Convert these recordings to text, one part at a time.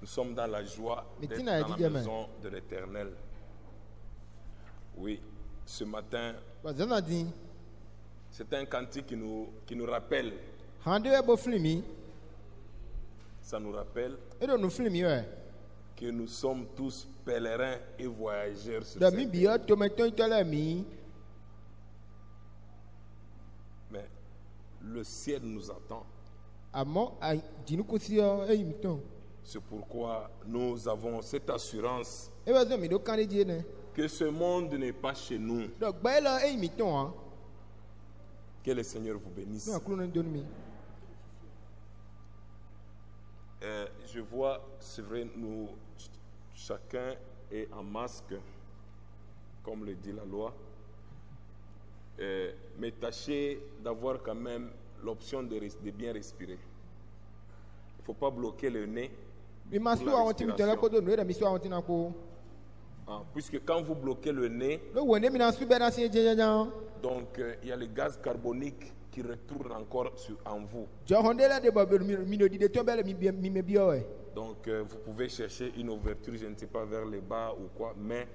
Nous sommes dans la joie d'être dans la maison de l'Éternel. Oui, ce matin, c'est un cantique qui nous, qui nous rappelle, ça nous rappelle que nous sommes tous pèlerins et voyageurs sur cette terre. Le ciel nous attend. tán C'est pourquoi nous avons cette assurance díẹ̀ nẹ que ce monde n'est pas chez nous. mi tán hàn Que le Seigneur vous bénisse. Euh, je vois, c'est vrai, nous, ch- chacun est en masque, comme le dit la loi. Euh, mais tâchez d'avoir quand même l'option de, bien respirer. Il ne faut pas bloquer le nez, hein, puisque quand vous bloquez le nez, donc euh, il y a le gaz carbonique qui retourne encore sur, en vous. Donc euh, vous pouvez chercher une ouverture, je ne sais pas, vers le bas ou quoi, mais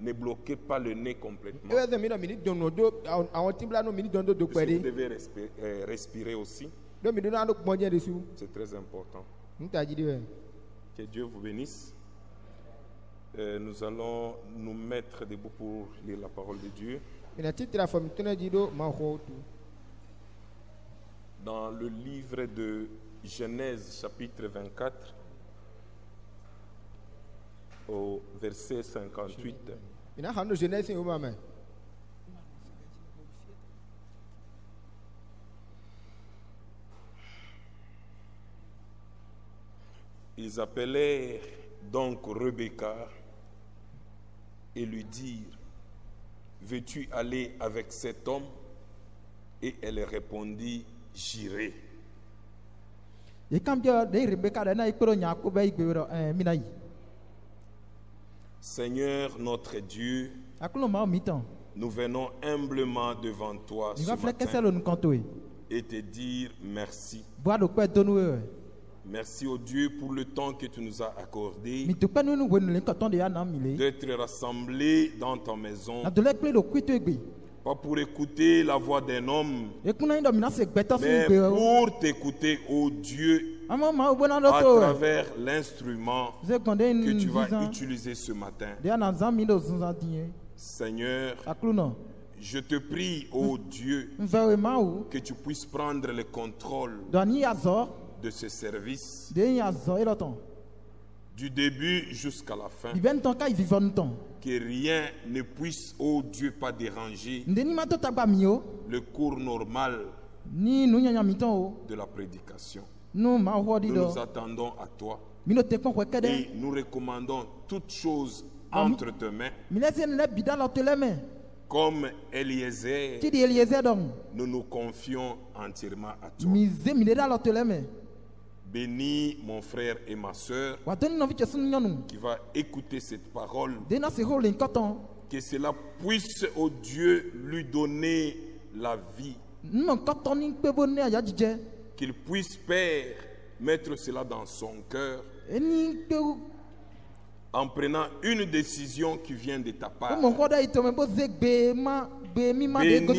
ne bloquez pas le nez complètement. Si vous devez euh, respirer aussi, c'est très important. Que Dieu vous bénisse. Euh, nous allons nous mettre debout pour lire la parole de Dieu. dans le livre de Genèse chapitre 24 au verset 58. Ils appelèrent donc Rebecca et lui dirent, veux-tu aller avec cet homme Et elle répondit, j'irai. Seigneur notre Dieu, nous venons humblement devant toi ce matin et te dire merci. Merci au Dieu pour le temps que tu nous as accordé d'être rassemblés dans ta maison, pas pour écouter la voix d'un homme, mais o pour t'écouter, ô Dieu, mawo bona à travers l'instrument que tu vas utiliser ce matin. Seigneur, je te prie, ô Dieu, we mawu que tu puisses prendre le contrôle de ce service, du début jusqu'à la fin. Que rien ne puisse, ô Dieu, pas déranger le cours normal de la prédication. Nous nous attendons à toi et nous recommandons toutes choses Amen. entre tes mains. Comme Eliezer, nous nous confions entièrement à toi. Bénis mon frère et ma nyɔnu qui va écouter cette parole. Que cela puisse, ô Dieu, lui donner la vie. Qu'il puisse, Père, mettre cela dans son cœur en prenant une décision qui vient de ta part. Béni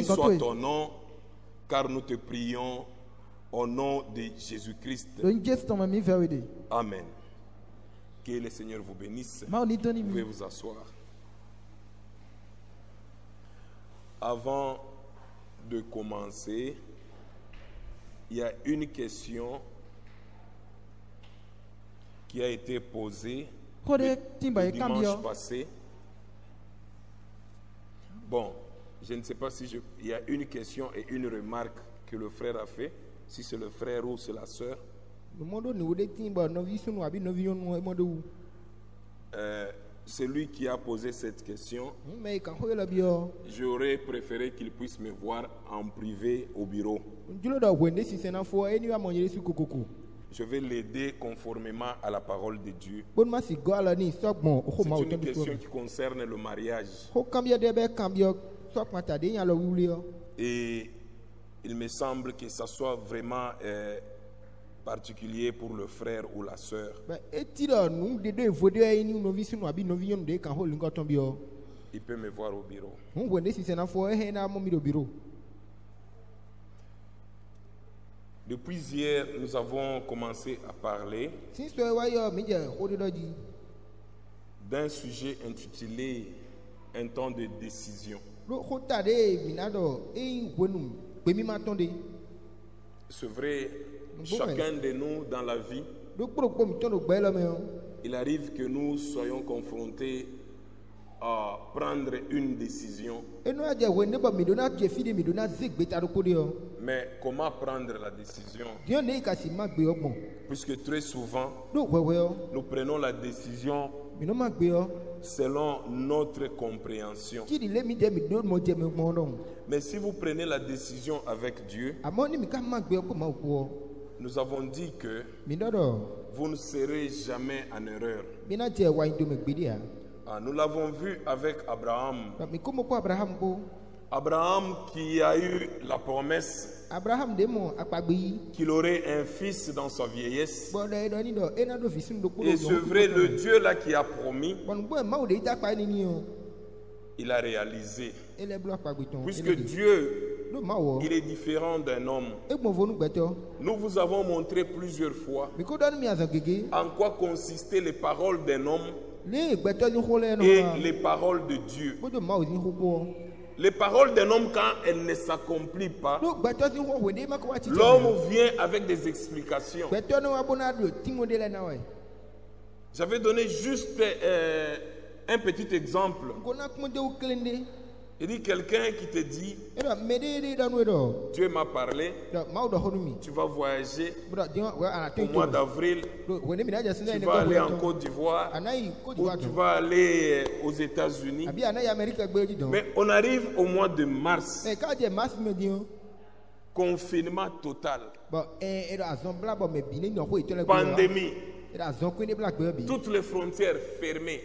soit ton nom, car nous te prions au nom de Jésus-Christ. Amen. Que le Seigneur vous bénisse. Vous pouvez vous asseoir. Avant de commencer, il y a une question qui a été posée le kan dimanche passé. Bon, je ne sais pas si je... Il y a une question et une remarque que le frère a fait, si c'est le frère ou c'est la sœur. Euh, celui qui a posé cette question, biɔ j'aurais préféré qu'il puisse me voir en privé au bureau. Je vais l'aider conformément à la parole de Dieu. C'est une question qui concerne le mariage. yɔ Et il me semble que ça soit vraiment euh, particulier pour le frère ou la sœur. Il peut me voir au bureau. mi do biro Depuis hier, nous avons commencé à parler d'un sujet intitulé Un temps de décision. C'est vrai, chacun de nous dans la vie, il arrive que nous soyons confrontés à prendre une décision. Mais comment prendre la décision? Puisque très souvent, nous prenons la décision selon notre compréhension. Mais si vous prenez la décision avec Dieu, nous avons dit que vous ne serez jamais en erreur. Ah, nous l'avons vu avec Abraham. abraham qui a eu la promesse qu'il aurait un fils dans sa vieillesse. Et c'est vrai, le Dieu là qui a promis, il a réalisé. Puisque Dieu, il est différent d'un homme. Nous vous avons montré plusieurs fois en quoi consistaient les paroles d'un homme et les paroles de Dieu. Les paroles d'un homme, quand elles ne s'accomplissent pas, l'homme vient avec des explications. J'avais donné juste euh, un petit exemple. Il dit quelqu'un qui te dit, e dɔ Dieu m'a parlé, tu vas voyager. Au mois d'avril, tu vas aller en Côte d'Ivoire, ou tu vas aller aux États-Unis. Mais on arrive au mois de mars, di o confinement total, gbɛ pandémie, toutes les frontières fermées.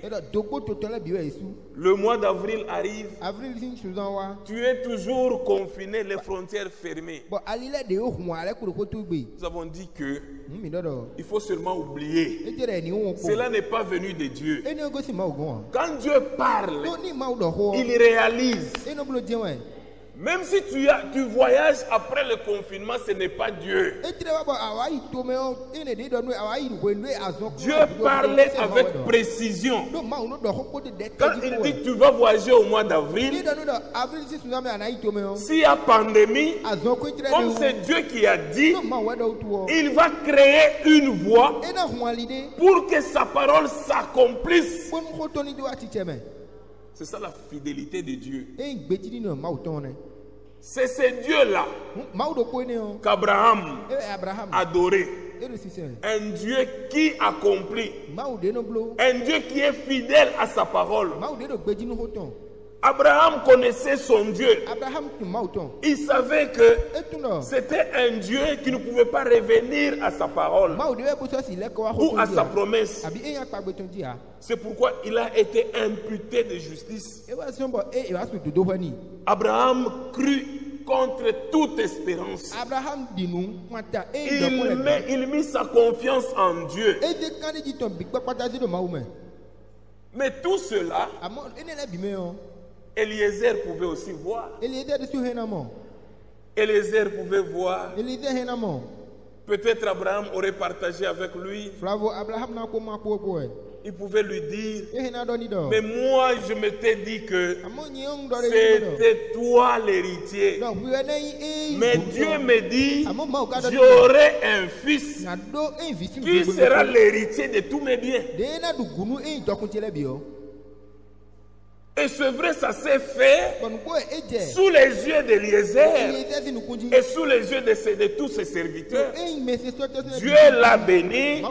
Le mois d'avril arrive, tu es toujours confiné, les frontières fermées. Nous avons dit que dɔ il faut seulement oublier. Cela n'est pas venu de Dieu. Quand Dieu parle, il réalise. Même si tu, as, tu voyages après le confinement, ce n'est pas Dieu. Dieu parlait avec précision. Quand il dit tu vas voyager au mois d'avril, s'il y a pandémie, comme c'est Dieu qui a dit, il va créer une voie pour que sa parole s'accomplisse. C'est ça la fidélité de Dieu. C'est ce Dieu-là o qu'Abraham e bɛ abraham adorait. e de sisan Un Dieu qui accomplit. Un Dieu qui est fidèle à sa parole. Abraham connaissait son Dieu. Il savait que c'était un Dieu qui ne pouvait pas revenir à sa parole ou à sa promesse. C'est pourquoi il a été imputé de justice. Abraham crut contre toute espérance. Il mit, il mit sa confiance en Dieu. Mais tout cela, e Eliezer pouvait aussi voir. eliezer pouvait voir. Peut-être Abraham aurait partagé avec lui. Il pouvait lui dire, e mais moi je m'étais dit que c'était toi l'héritier. e Mais Dieu me dit, j'aurai un fils e qui sera l'héritier de tous mes biens. Et c'est vrai, ça s'est fait sous les yeux d'Eliezer eliezer si nu kunji et sous les yeux de, de tous ses serviteurs. Dieu l'a béni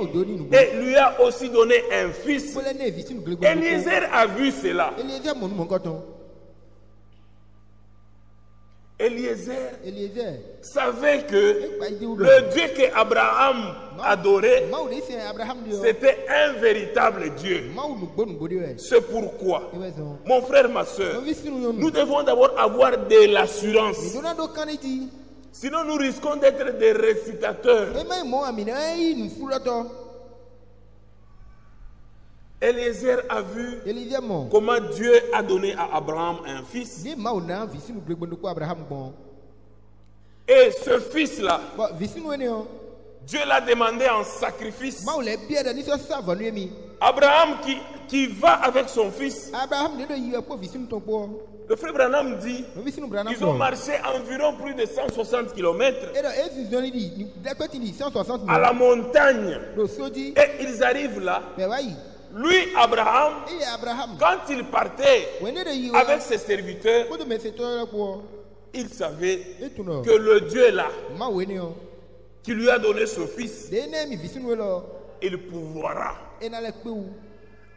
et lui a aussi donné un fils. gele Eliezer a vu cela. Eliezer savait que le Dieu adorait, sɛn abraham o c'était un véritable Dieu. C'est pourquoi, mon frère, ma soeur, nous devons d'abord avoir de l'assurance. Sinon, nous risquons d'être des récitateurs. Eliezer a vu comment Dieu a donné à Abraham un fils. Et ce fils-là, o Dieu l'a demandé en sacrifice. Abraham qui, qui va avec son fils. Le frère Branham dit ils ont marché environ plus de 160 km à la montagne. Et ils arrivent là. Lui, Abraham, quand il partait avec ses serviteurs, il savait que le Dieu là, ne o qui lui a donné son fils, il pourvoira.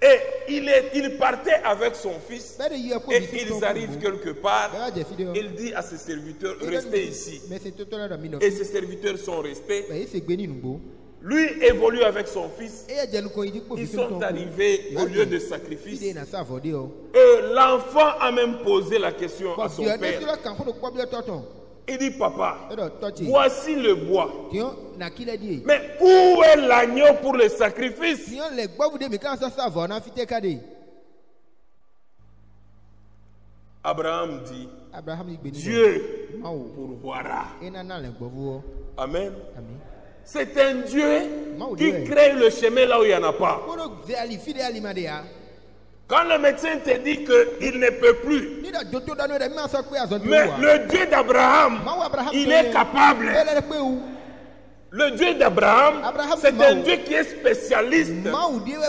Et il, est, il partait avec son fils. ko Et ils arrivent quelque part. o Il dit à ses serviteurs, restez ici. mi nɔ Et ses serviteurs sont restés. Lui évolue avec son fils. Ils sont arrivés au lieu de fi de sacrifice. na sa vɔ de o Et l'enfant a même posé la question à son père. Il dit, papa, voici le bois. Mais où est l'agneau pour le sacrifice? Abraham dit, Dieu pourvoira. gbɔbu wɔ Amen. C'est un Dieu qui crée le chemin là où il n'y en a pas. Quand le médecin te dit qu'il ne peut plus, mais le Dieu d'Abraham, il est capable. Le Dieu d'Abraham, Abraham c'est un Dieu qui est spécialiste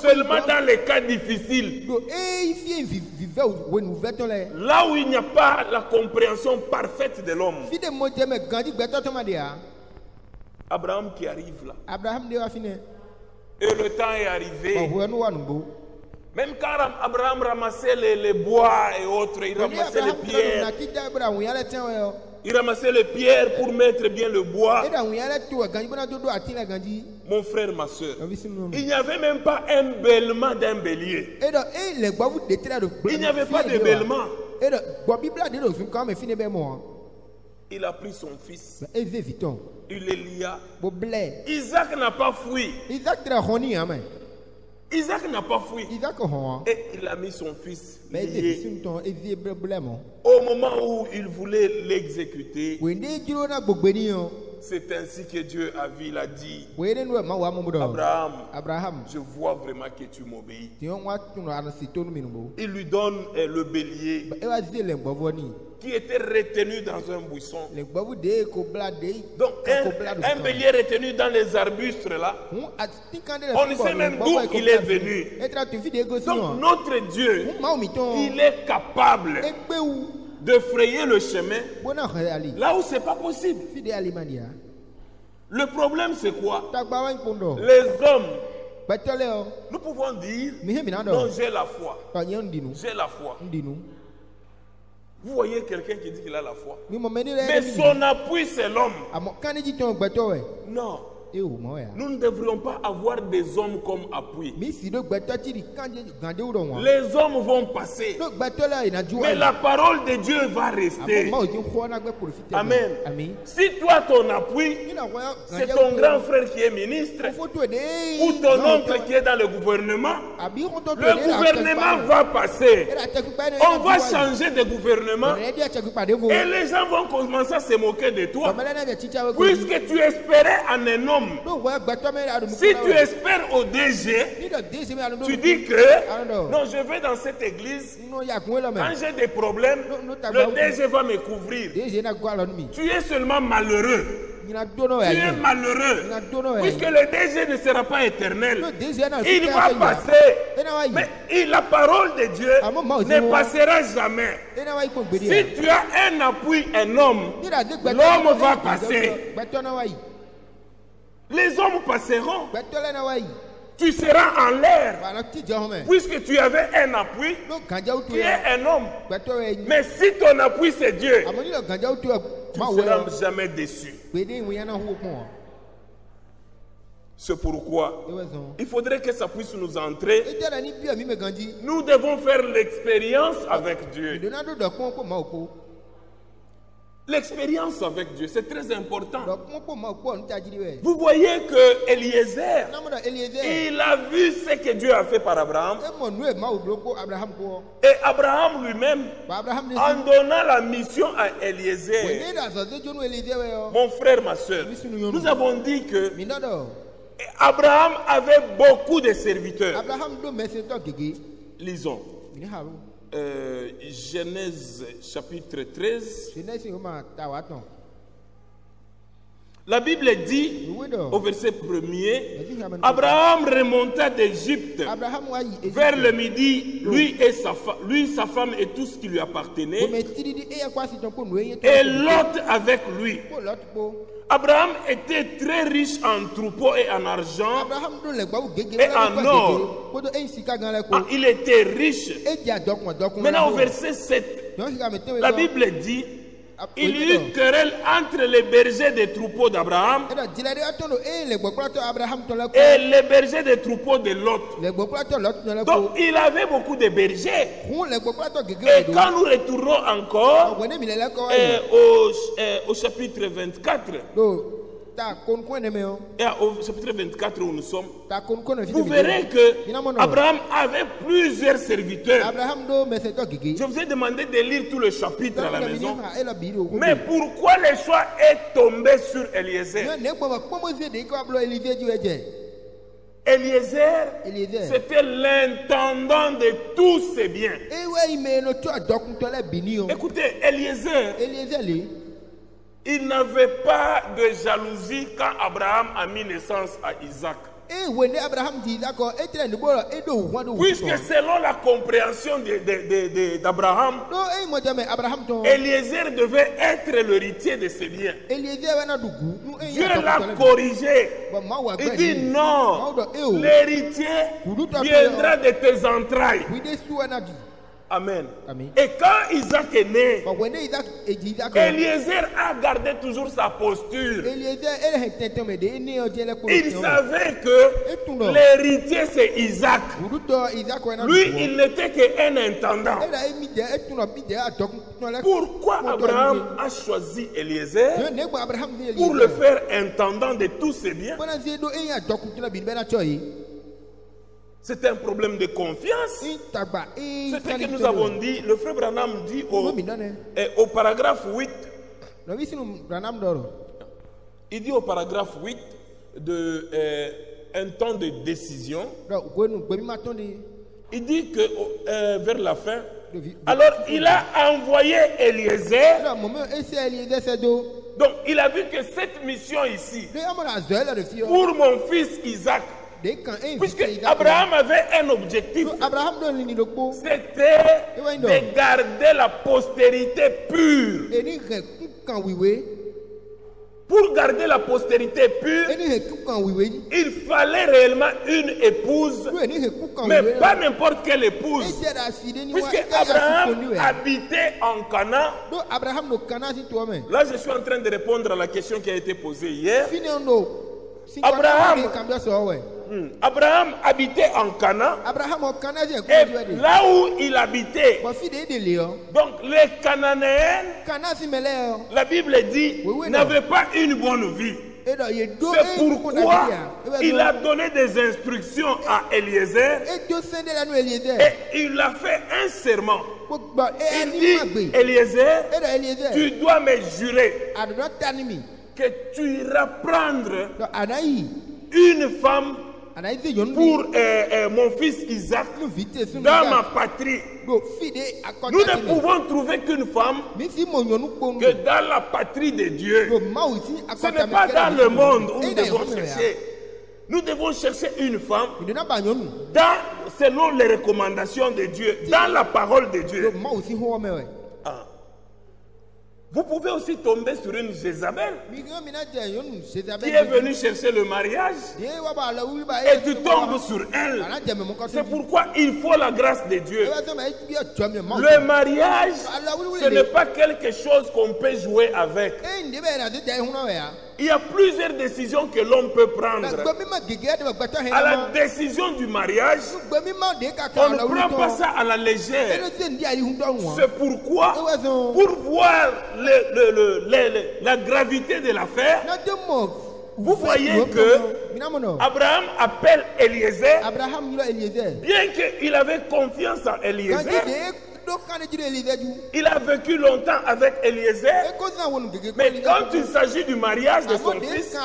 seulement dans les cas difficiles. E lɛ. Là? Où il n'y a pas la compréhension parfaite de l'homme. Abraham qui arrive là. Abraham. Et le temps est arrivé. Même quand Abraham ramassait les, les bois et autres, il ramassait les pierres. yɔ. Il ramassait les pierres pour mettre bien le bois. Mon frère, ma soeur. Il n'y avait même pas un bêlement d'un bélier. Il n'y avait pas de bêlement. Il a pris son fils. Vitɔn. Il le lia. Isaac n'a pas fui. Isaac. Isaac n'a pas fui. Isaac hɔn. Et il a mis son fils lié. Au moment où il voulait l'exécuter, c'est ainsi que Dieu a vu, il a dit. Abraham, Abraham. je vois vraiment que tu m'obéis. Il lui donne euh, le bélier Qui était retenu dans un buisson. Donc un, un bélier retenu dans les arbustes là. Le On ne sait même d'où il est venu. Donc yɔ. notre Dieu, tɔn. il est capable de frayer le chemin là où c'est pas possible. Le problème c'est quoi? Les hommes, yɔ. nous pouvons dire, non j'ai la foi, j'ai la foi. Vous voyez quelqu'un qui dit qu'il a la foi. Mais son appui c'est l'homme. Wɛ. Non. Nous ne devrions pas avoir des hommes comme appui. Wɔn. Les hommes vont passer, mais la parole de Dieu va rester. tɛ. Amen. Si toi ton appui, c'est ton grand frère qui est ministre, ou ton oncle qui est dans le gouvernement, to le gouvernement va passer. On va changer de gouvernement et les gens vont commencer à se moquer de toi. Puisque tu espérais en un homme, Si tu espères au DG, tu dis que non, je vais dans cette église, quand j'ai des problèmes, le DG va me couvrir. Tu es seulement malheureux. Tu es malheureux. Puisque le DG ne sera pas éternel. Il va passer. Mais la parole de Dieu Ah, ne passera jamais. Si tu as un appui, un homme, l'homme va passer. Les hommes passeront. Tu seras en l'air. Puisque tu avais un appui qui yɛ. est un homme. Mais si ton appui c'est Dieu, tu ne seras jamais déçu. C'est pourquoi il faudrait que ça puisse nous entrer. Nous devons faire l'expérience avec Dieu. L'expérience avec Dieu, c'est très important. Vous voyez que Eliezer, il a vu ce que Dieu a fait par Abraham. Et Abraham lui-même, Ba Abraham ní en donnant la mission à Eliezer, yọ. mon frère, ma soeur, nous avons dit que. Abraham avait beaucoup de serviteurs. Lisons. Euh, Genèse chapitre 13. Ṣé nẹ́sìn ó máa ta wá tán? La Bible dit au verset 1er, Abraham remonta d'Égypte vers le midi, lui et sa, lui, sa femme et tout ce qui lui appartenait, et Lot avec lui. Abraham était très riche en troupeaux et en argent. Et en or. Ah, il était riche. Maintenant au verset 7, Jọ́n sika mi tẹ́wé la. Bible dit, il y eut querelle entre les bergers des troupeaux d'Abraham kó. et les bergers des troupeaux de Lot. Donc il avait beaucoup de bergers. Et quand nous retournons encore euh, yìí. au, euh, au chapitre 24, Et au chapitre 24 où nous sommes, vous verrez que. Abraham avait plusieurs serviteurs. Je vous ai demandé de lire tout le chapitre à la maison. Mais pourquoi le choix est tombé sur Eliezer? Eliezer, Eliezer. c'était l'intendant de tous ses biens. o Écoutez, Eliezer, il n'avait pas de jalousie quand Abraham a mis naissance à Isaac. Puisque selon la compréhension d'Abraham, Eliezer devait être l'héritier de ses biens. Dieu l'a corrigé. Il dit non, l'héritier viendra de tes entrailles. Amen. Amen. Et quand Isaac est né, Eliezer a gardé toujours sa posture. Il savait que l'héritier c'est Isaac. Lui, il n'était qu'un intendant. Pourquoi Abraham a choisi Eliezer pour le faire intendant de tous ses biens? C'est un problème de confiance. C'est ce que nous avons dit. Le frère Branham dit au, eh, au paragraphe 8, nɔvi sinu branham dɔrɔ il dit au paragraphe 8 de euh, un temps de décision, il dit que euh, vers la fin, alors il a envoyé Eliezer. Donc il a vu que cette mission ici, pour mon fils Isaac, puisque Abraham avait un objectif, c'était de garder la postérité pure. Pour garder la postérité pure, il fallait réellement une épouse, mais pas n'importe quelle épouse. Puisque Abraham habitait en Canaan, là je suis en train de répondre à la question qui a été posée hier. Abraham. Hmm. Abraham habitait en Canaan, abraham kana si et là où il habitait, donc les Cananéens, la Bible dit, Oui, oui, non. n'avaient pas une bonne vie. C'est pourquoi il a donné des instructions à Eliezer. Et il a fait un serment. e Il dit, Eliezer, tu dois me jurer que tu iras prendre une femme pour di euh, euh, mon fils Isaac dans ma patrie. Nous ne pouvons trouver qu'une femme que dans la patrie de Dieu. Ce n'est pas dans le monde où nous da devons chercher. Nous devons chercher une femme dans, selon les recommandations de Dieu, dans la parole de Dieu. Vous pouvez aussi tomber sur une Jézabel qui est venue chercher le mariage et tu tombes sur elle. C'est pourquoi il faut la grâce de Dieu. Le mariage, ce n'est pas quelque chose qu'on peut jouer avec. Il y a plusieurs décisions que l'homme peut prendre. À la décision du mariage, on ne prend pas ça à la légère. ne se n di ayi hun dɔ ŋun C'est pourquoi, pour voir le- le- le- le- le- la gravité de l'affaire, Vous voyez que Abraham appelle Eliezer, bien qu'il avait confiance en Eliezer. E Il a vécu longtemps avec e Eliezer, mais quand il s'agit du mariage de son fils,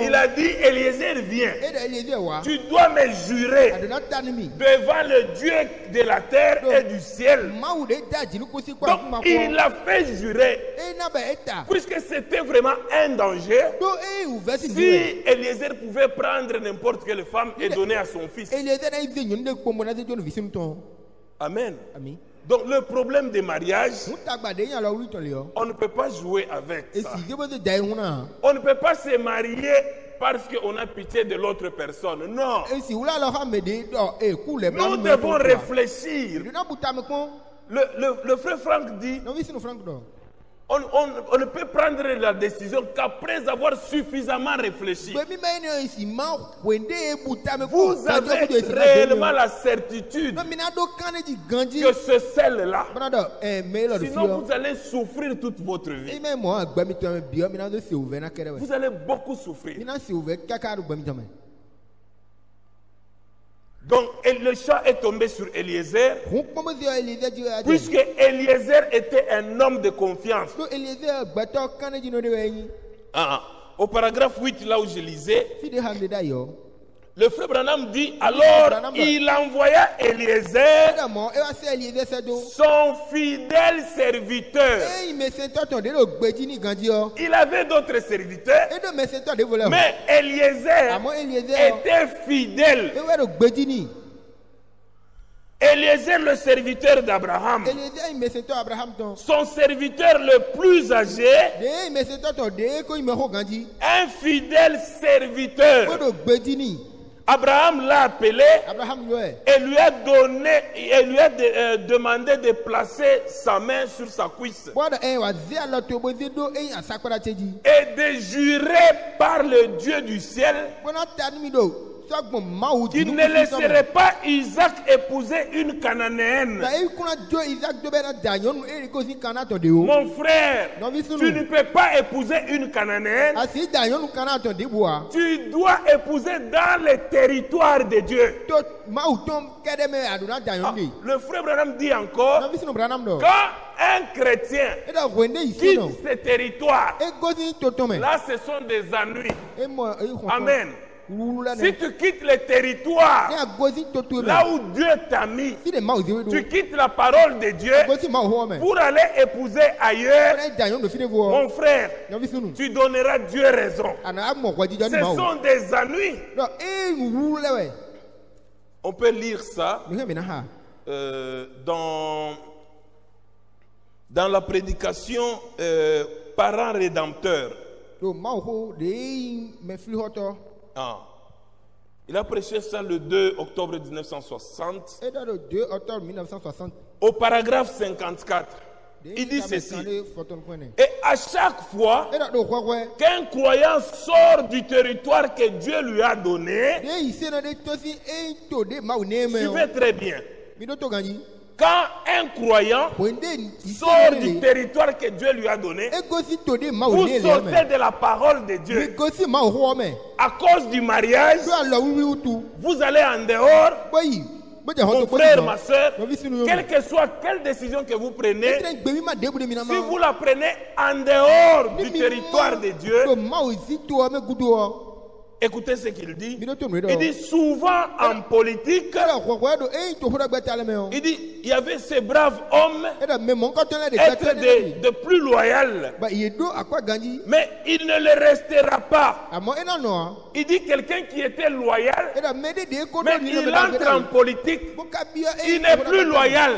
il a dit Eliezer, viens, e tu dois me jurer devant le Dieu de la terre et du ciel. Donc il kɔ a fait jurer, e e puisque c'était vraiment un danger. e si Eliezer pouvait prendre n'importe quelle femme et donner à son fils. tɔn Amen. Donc le problème des mariages, on ne peut pas jouer avec ça. On ne peut pas se marier parce qu'on a pitié de l'autre personne. Non. e e k'u lɛ Nous devons réfléchir. le- le frère Franck dit, on, on- on ne peut prendre la décision qu'après avoir suffisamment réfléchi. e Vous avez réellement la certitude que ce sel-là, fi sinon vous allez souffrir toute votre vie. mɛ mɔ gbɛ mi Donc le chat est tombé sur Eliezer, puisque Eliezer était un homme de confiance. yin Ah, au paragraphe 8, là où je lisais, Le frère Branham dit alors Branham. il envoya Eliezer, son fidèle serviteur. yɔ Il avait d'autres serviteurs, mais Eliezer Eliezer yɔ était fidèle. Eliezer, le serviteur d'Abraham, son serviteur le plus âgé, un fidèle serviteur. Abraham l'a appelé Abraham et lui a donné, et lui a de- euh, demandé de placer sa main sur sa cuisse. Et de jurer par le Dieu du ciel dunu ne laisserait pas Isaac épouser une cananéenne. Mon frère, tu ne peux pas épouser une cananéenne. boa Tu dois épouser dans le territoire de Dieu. Ah, le frère Branham dit encore, quand un chrétien quitte ce territoire, là ce sont des ennuis. Amen. Si tu quittes le territoire, là où Dieu t'a mis, tu quittes la parole de Dieu mɛ pour aller épouser ailleurs, ne mon frère, tu donneras Dieu raison. jɔ Ce mawu sont des ennuis. wɛ On peut lire ça ha euh, dans, dans la prédication euh, Parents rédempteurs. Ah. Il a prêché ça le 2 octobre 1960 eɖa do 2 octobre 1960 au paragraphe 54. Il dit ceci. Et à chaque fois qu'un croyant sort du territoire que Dieu lui a donné, suivez très bien. Quand un croyant sort du territoire que Dieu lui a donné, vous sortez de la parole de Dieu. À cause du mariage, vous allez en dehors, mon frère, ma soeur, quelle que soit quelle décision que vous prenez, si vous la prenez en dehors du territoire de Dieu, écoutez ce qu'il dit. Il dit souvent en politique, o il dit il y avait ces braves hommes de être de, plus loyal, ba yi do akɔ ganyi mais il ne le restera pas. amɔ ena nɔa Il dit quelqu'un qui était loyal, mais il entre en politique. Il n'est plus loyal.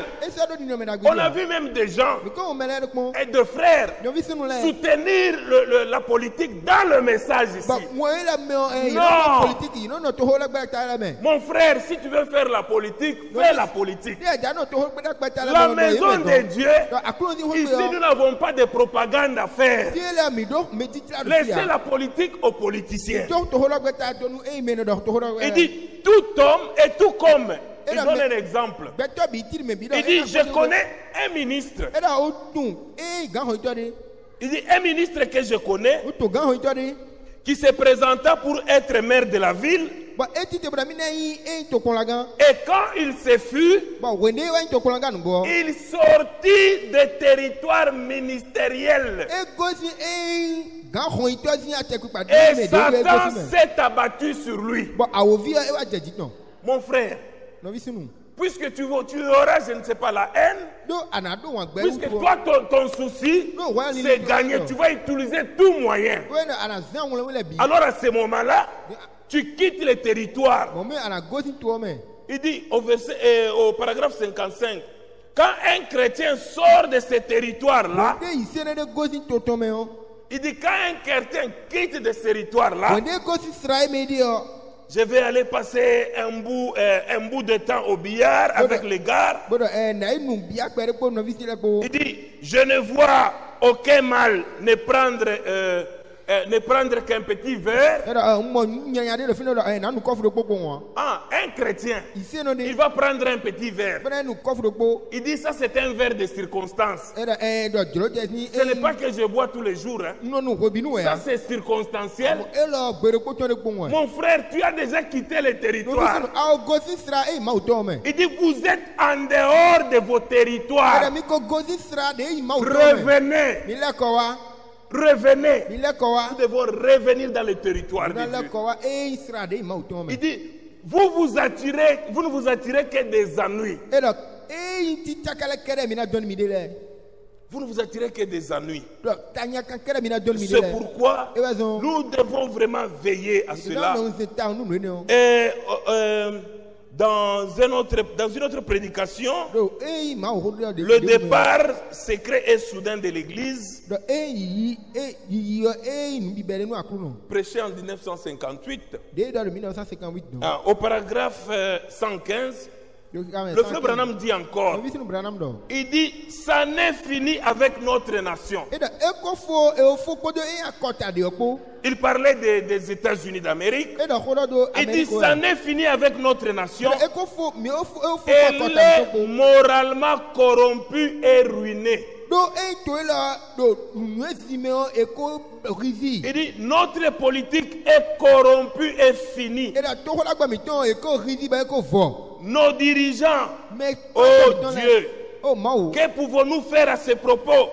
On a vu même des gens et de frères soutenir le- le- la politique dans le message ba ici. Yi Non. Mon frère, si tu veux faire la politique, fais la politique. lɛ La maison de Dieu, ici nous gbɛ n'avons pas de propagande à faire. Laissez fia la politique aux politiciens. ɖe Il dit tout homme et tout comme. Il donne un exemple. dɔ Il dit je connais un ministre. Il dit un ministre que je connais qui se présenta pour être maire de la ville. gan Et quand il se fut, il sortit des territoires ministériels. kpekpa de Et Satan s'est abattu sur lui. Mon frère, puisque tu, veux- tu auras, je ne sais pas, la haine, puisque toi, ton, ton souci, c'est gagner, tu vas utiliser tout moyen. Alors à ce moment-là, tu quittes le territoire. Il dit au, verset, euh, au paragraphe 55, quand un chrétien sort de ce territoire-là, de yi se ne de gosi to tɔ mɛ o il dit quand un chrétien quitte de ce territoire-là, je vais aller passer un bout, euh, un bout de temps au billard avec les gars. kpo Il dit, je ne vois aucun mal ne prendre, euh, euh, ne prendre qu'un petit verre. Ah, un chrétien, il va prendre un petit verre. Il dit, ça c'est un verre de circonstance. jɛ ni Ce n'est pas que je bois tous les jours. hein. wɛ Ça c'est circonstanciel. kpo ŋua Mon frère, tu as déjà quitté le territoire. Il dit, vous êtes en dehors de vos territoires. Revenez. Revenez. Nous devons revenir dans le territoire de Dieu. Il dit, vous vous attirez, vous ne vous attirez que des ennuis. e lɛ Vous ne vous attirez que des ennuis. C'est pourquoi e bɛ sɔn nous devons vraiment veiller à cela. Et euh, euh, dans, un autre, dans une autre prédication, le départ secret et soudain de l'Église, prêché en 1958, de dɔ de mi na sa se kan wi dɔn. ah, au paragraphe euh, 115, le frère Branham dit encore, il dit, ça n'est fini avec notre nation. Il parlait des, des États-Unis d'Amérique. Il dit, ça n'est fini avec notre nation. Elle est moralement corrompue et ruinée. E e. Il dit, notre politique est corrompue et finie. e. Nos dirigeants, Oh Dieu. o ma o. que pouvons-nous faire à ce propos?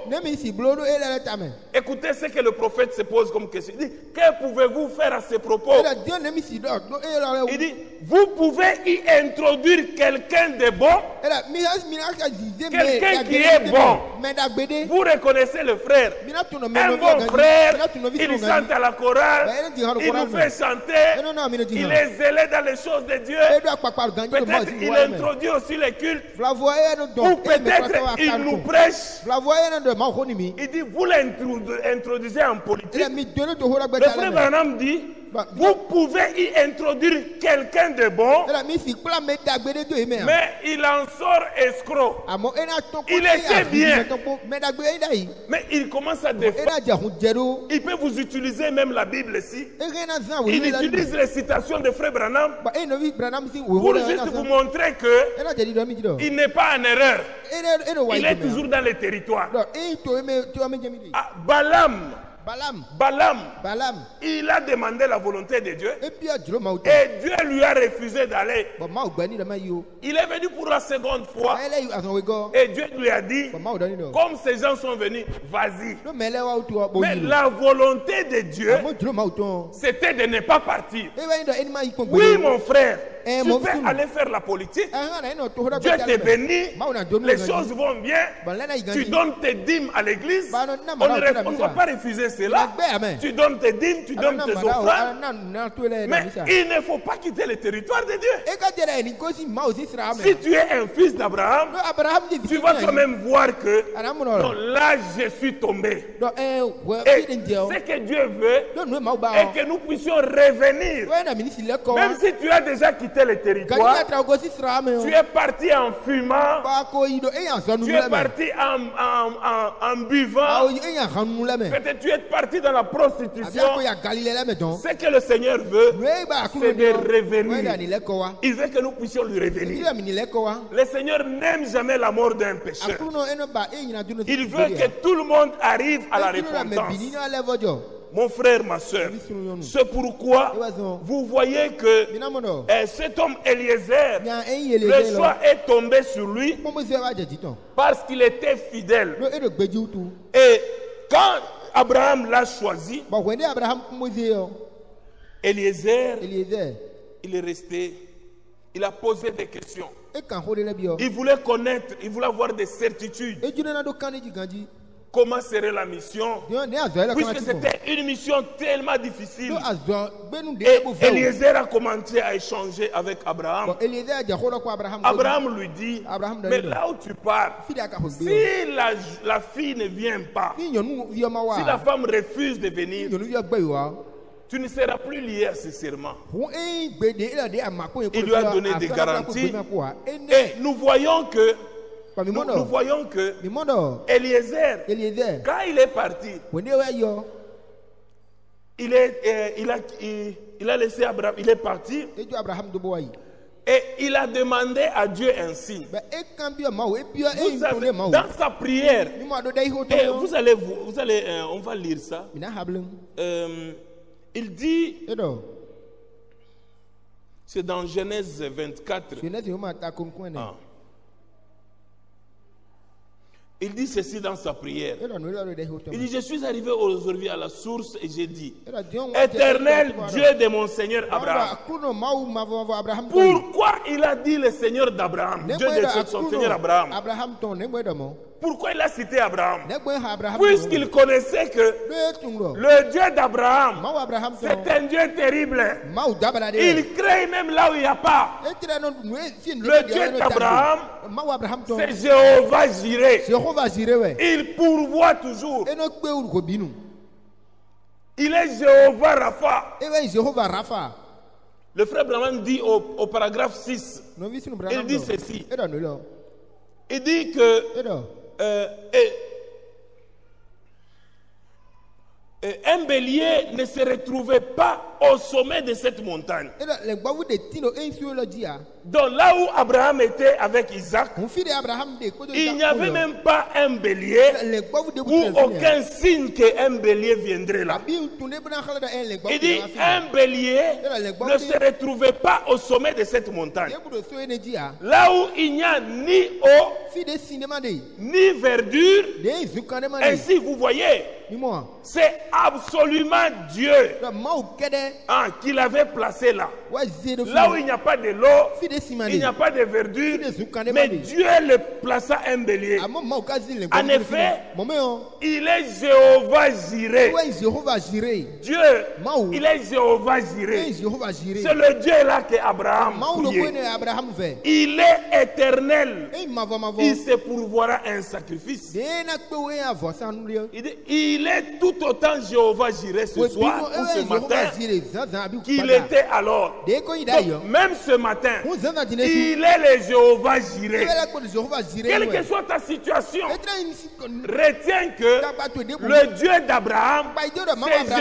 Écoutez ce que le prophète se pose comme question. Il dit, que pouvez-vous faire à ce propos? Il dit, vous pouvez y introduire quelqu'un de bon. Quelqu'un qui est bon. Vous reconnaissez le frère. Un bon frère, il chante à la chorale, il nous fait chanter, il est zélé dans les choses de Dieu. Peut-être il introduit aussi les cultes, ou peut-être il nous prêche. Il dit, vous l'introduisez en e politique. Le frère. Branham dit, vous pouvez y introduire quelqu'un de bon, mais il en sort escroc. ko Il était bien. mɛ dagbede e da yi. Mais il commence à défendre. Il peut vous utiliser même la Bible ici. Il utilise les citations de frère Branham ba nɔvi branham si wo pour juste vous montrer que dɔ. il n'est pas en erreur. Il est toujours dans les territoires. Ah, Balaam, balam Balaam, balam il a demandé la volonté de Dieu. Et Dieu lui a refusé d'aller. Il est venu pour la seconde fois. Et Dieu lui a dit, comme ces gens sont venus, vas-y. Mais la volonté de Dieu, a mo juro ma o tɔn. c'était de ne pas partir. e e kɔn Oui, mon frère, Eh, tu mon peux aller faire la politique. to hora Dieu gbɛ t'est béni, ma o na jɔn les choses vont bien. yi Tu donnes tes dîmes à l'église. Bah, On ne tu va pas refuser cela. Tu donnes tes dîmes, tu donnes tes offrandes. Mais il ne faut pas quitter le territoire de Dieu. si tu es un fils d'Abraham, tu vas quand même voir que non, là, je suis tombé. wɛ Et ce que Dieu veut, est que nous puissions revenir. Même si tu as déjà quitté le territoire, tu es parti en fumant, tu es parti en, en, en, buvant, peut-être tu es parti dans la prostitution. Ce que le Seigneur veut, nu ye ba kulu c'est de revenir. wa. Il veut que nous puissions lui revenir. wa. Le Seigneur n'aime jamais la mort d'un pécheur. Il veut que tout le monde arrive à la repentance. Mon frère, ma soeur, c'est pourquoi vous voyez que eh, cet homme Eliezer, le choix est tombé sur lui parce qu'il était fidèle. Et quand Abraham l'a choisi. Eliezer, il est resté, il a posé des questions. Il voulait connaître, il voulait avoir des certitudes. Comment serait la mission Puisque c'était une mission tellement difficile. de Et. Eliezer a commencé à échanger avec Abraham. abraham. Lui dit, mais là où tu pars, si la, la fille ne vient pas, si la femme refuse de ni venir, tu ne seras plus lié à ce serment. Il lui a donné des garanties. Et nous voyons que, nous, nous voyons que Eliezer, eliezer. quand il est parti, il, est, euh, il, a, il, il a laissé Abraham, il est parti. Et il a demandé à Dieu e e e Vous ma o. dans sa prière, et tɔ vous allez, vous, vous allez euh, on va lire ça. Euh, il dit, c'est dans Genèse 24. jeunesse yi o ma ta ko nkun Ah. Il dit ceci dans sa prière. Il dit, je suis arrivé aujourd'hui à la source et j'ai dit, éternel Dieu de mon Seigneur Abraham. Pourquoi il a dit le Seigneur d'Abraham Dieu de son Seigneur Abraham? Pourquoi il a cité Abraham. Puisqu'il connaissait que le Dieu d'Abraham, c'est un Dieu terrible. Il crée même là où il n'y a pas. Le Dieu d'Abraham. C'est Jéhovah Jireh. Il pourvoit toujours. Il est Jéhovah Rapha. Le frère Branham dit au, au paragraphe 6, No vi sunu il dit ceci. Il dit que. Euh, et- et un bélier ne se retrouvait pas au sommet de cette montagne. Dia. Donc là où Abraham était avec Isaac, il n'y avait même pas un bélier ou aucun signe qu'un bélier viendrait là. Gbawu. Il dit un bélier ne se retrouvait pas au sommet de cette montagne. Dia. Là où il n'y a ni eau, ni verdure, ainsi vous voyez. C'est absolument Dieu hein, qui l'avait placé là. Là où il n'y a pas de l'eau, il n'y a pas de verdure, mais Dieu le plaça un bélier. Le En effet, Momeo. Il est Jéhovah Jireh. Dieu, il est Jéhovah Jireh. C'est le Dieu là que Abraham priait. Il est éternel. Il se pourvoira un sacrifice. Dit, il est tout autant Jéhovah Jireh ce soir ou ce matin. Zanzan abi qu'il était alors. Donc, même ce matin, il est le Jéhovah Jireh. Quelle que soit ta situation, retiens que le Dieu d'Abraham, Ba ido da mama c'est Abraham.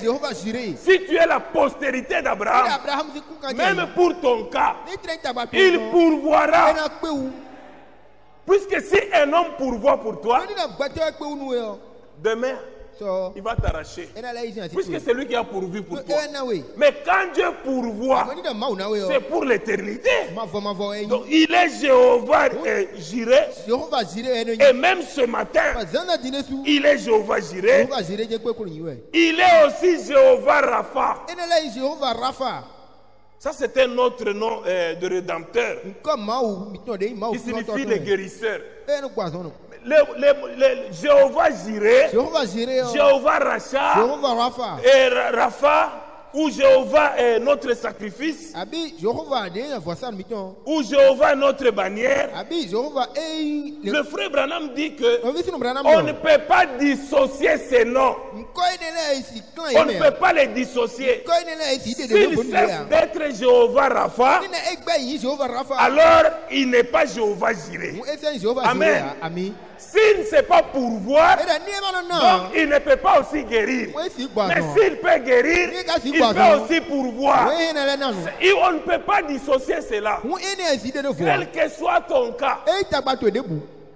Jéhovah Jireh. Si tu es la postérité d'Abraham, kuka même pour ton cas, il pourvoira. Puisque si un homme pourvoit pour toi, Demain, So. il va t'arracher. Puisque c'est lui qui a pourvu pour toi. Mais quand Dieu pourvoit, yo. c'est pour l'éternité. Donc il est Jéhovah eno. Et même ce matin, il est Jéhovah we. Il est aussi Jéhovah Rapha. Ça, c'est un autre nom euh, de rédempteur qui signifie le guérisseur. Jéhovah Jireh, Jehovah Jireh. yo. Jéhovah Racha Rafa. et Ra- Rapha, ou Jéhovah est notre sacrifice, ou Jéhovah notre bannière. Le frère Branham dit que On ne peut pas dissocier ces noms. On ne peut pas les dissocier. S'il cesse d'être Jéhovah Rapha, alors il n'est pas Jéhovah Jehovah Amen. S'il ne sait pas pourvoir, no donc il ne peut pas aussi guérir. Mais s'il peut guérir, il peut aussi pourvoir. Et on ne peut pas dissocier cela. Quel que soit ton cas,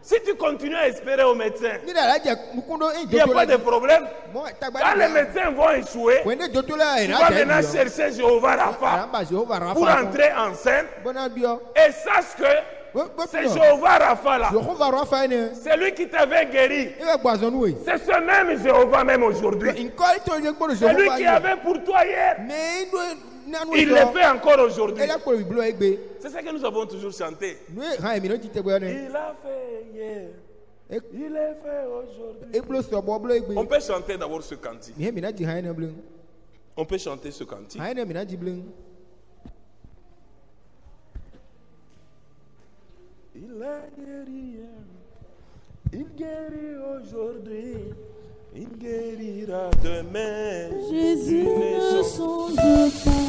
si tu continues à espérer au médecin, il n'y a pas de problème. Quand les médecins vont échouer, tu vas maintenant chercher Jéhovah Rapha pour entrer Bona bio. et sache que c'est Jéhovah Rapha. C'est lui qui t'avait guéri. C'est ce même Jéhovah même aujourd'hui. C'est lui qui avait pour toi hier. Il le fait encore aujourd'hui. C'est ça que nous avons toujours chanté. Il a fait hier. Il est fait aujourd'hui. On peut chanter d'abord ce cantique. On peut chanter ce cantique. Blo. Il a guéri hier. Il guérit aujourd'hui. Il guérira demain. Jésus ne chance. songe pas.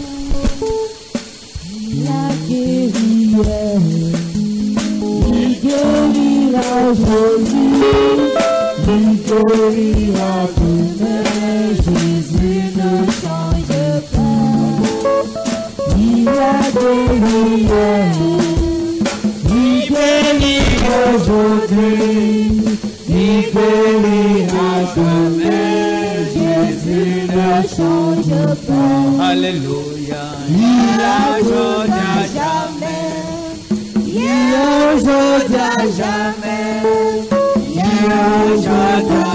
Il a guéri hier. Il guérira aujourd'hui. Il guérira demain. Jésus ne change pas. Il a guéri hier. Hallelujah. il bénira a jamais, il a à jamais, il à jamais.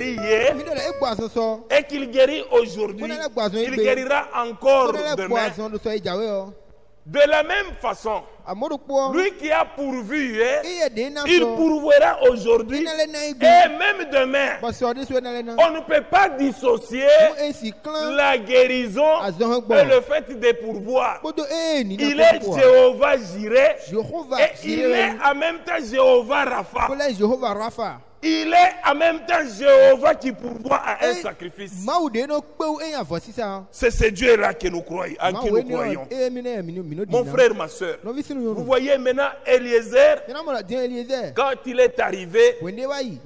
guéri hier et qu'il guérit aujourd'hui, il guérira encore demain. ìjàwé ọ. De la même façon, lui qui a pourvu hier, il pourvoira aujourd'hui et même demain. On ne peut pas dissocier la guérison et le fait de pourvoir. Il est Jéhovah Jireh et il est en même temps Jéhovah Rapha. Il est en même temps Jéhovah qui pourvoit à un Eh, sacrifice. C'est ce Dieu-là que nous croyons, en qui nous ẹni croyons. mi ní Mon frère, ma soeur, vous voyez maintenant Eliezer, quand il est arrivé,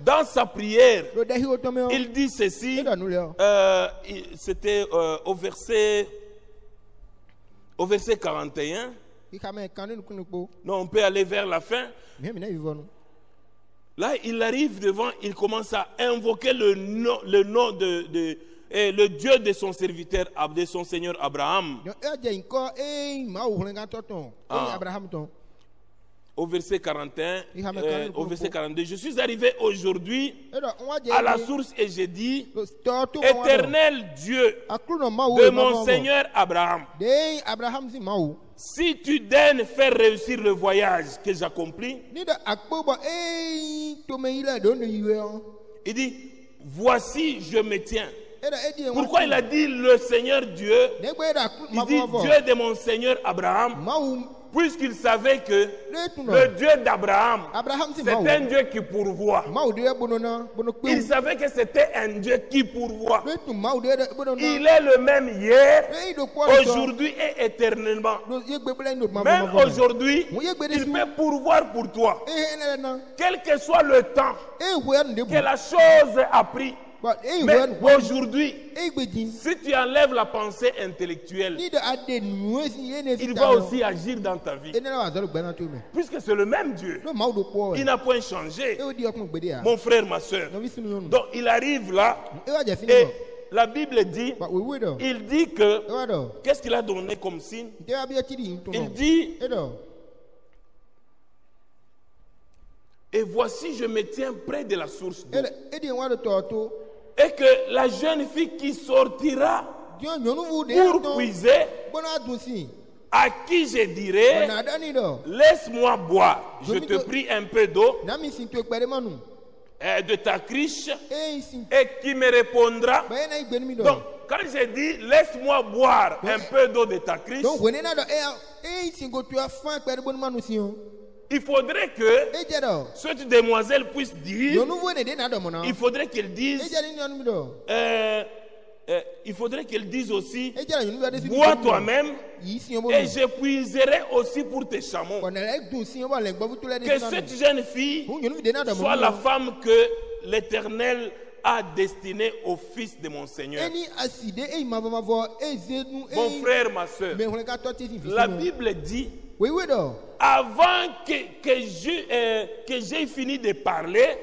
dans sa prière, ọ́. il dit ceci, ọ́. euh, c'était euh, au verset au verset 41. Kíkà mẹ́ kan nínú kúnnú po. Non, on peut aller vers la fin. Là, il arrive devant, il commence à invoquer le nom, le nom de, de- eh, le Dieu de son serviteur, de son Seigneur Abraham. Ká tọ̀tàn. Ah. Au verset 41, Il a mis euh, quand même au verset propos. 42, je suis arrivé aujourd'hui à la source et j'ai dit. Éternel Dieu de mon Seigneur Abraham, Si tu daignes faire réussir le voyage que j'accomplis, ọ́. il dit, voici je me tiens. Wọ́n. Pourquoi il a dit le Seigneur Dieu? Il dit. Dieu de mon Seigneur Abraham, puisqu'il savait que le Dieu d'Abraham, c'est un Dieu qui pourvoit. Il savait que c'était un Dieu qui pourvoit. Il est le même hier, aujourd'hui et éternellement. Même aujourd'hui, il peut pourvoir pour toi. Ẹ̀rẹ̀ náà. Quel que soit le temps dé que la chose a pris. Mais aujourd'hui, si tu enlèves la pensée intellectuelle, il va aussi agir dans ta vie. Puisque c'est le même Dieu. Il n'a point changé. Gbèdé à. Mon frère, ma soeur. Donc il arrive là sínú et la Bible dit, il dit que, dọ̀. qu'est-ce qu'il a donné comme signe? Il dit, et voici je me tiens près de la source d'eau. Et que la jeune fille qui sortira pour puiser, à qui je dirai, laisse-moi boire. Je te prie un peu d'eau. De ta criche. Et qui me répondra. Donc, quand je dis laisse-moi boire un peu d'eau de ta criche, Il faudrait que cette demoiselle puisse dire, il faudrait qu'elle dise, euh, euh, il faudrait qu'elle dise aussi, bois toi-même et bọ́nu. je puiserai aussi pour tes chameaux. Que cette jeune fille soit la femme que l'Éternel a destinée au fils de mon Seigneur. Mon frère, ma soeur, la. Bible dit, Avant que, que je- euh, fini de parler,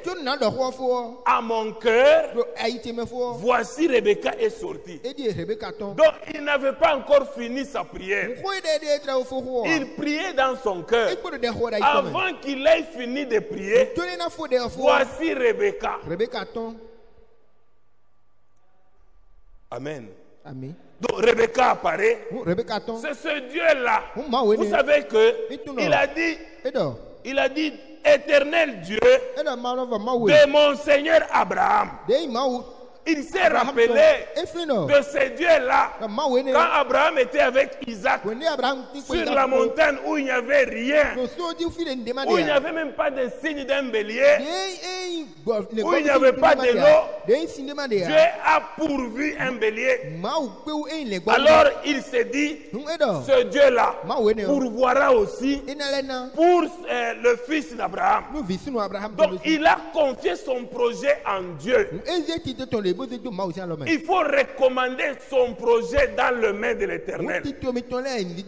ọ. à mon cœur, ọ. voici Rebecca est sortie. Donc, il n'avait pas encore fini sa prière. Ọ. Il priait dans son cœur. Avant qu'il ait fini de prier, voici Rebecca. Tán. Amen. Donc, Rebecca apparaît. C'est ce Dieu-là. Vous savez que il a dit, il a dit, éternel Dieu de mon Seigneur Abraham. Il s'est rappelé de ce Dieu-là Ka ma wo ni. quand Abraham était avec Isaac sur la montagne où il n'y avait rien, où il n'y avait même pas de signe d'un bélier. Où il n'y avait pas de l'eau. Dieu a pourvu un bélier. Alors il s'est dit, e dọ̀. ce Dieu-là Ma wo ni o. pourvoira aussi pour euh, le fils d'Abraham. Donc il a confié son projet en Dieu. Le le Il faut recommander son projet dans le main de l'éternel. le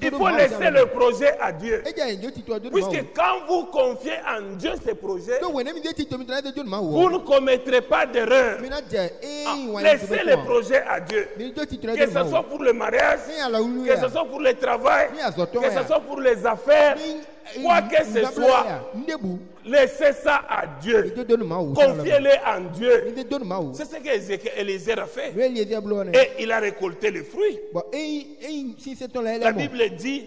Il faut laisser le projet à Dieu. e o Puisque quand vous confiez en Dieu le do ma vous ne commettrez pas d'erreur. mi na je e Ah, Laissez les projets à Dieu. le Que ce soit pour le mariage, ulu que ce soit pour le travail, que ce soit pour les affaires, quoi que ce soit, laissez ça à Dieu. Confiez-les en Dieu. C'est ce que a fait. Et il a récolté le La le mo Bible dit,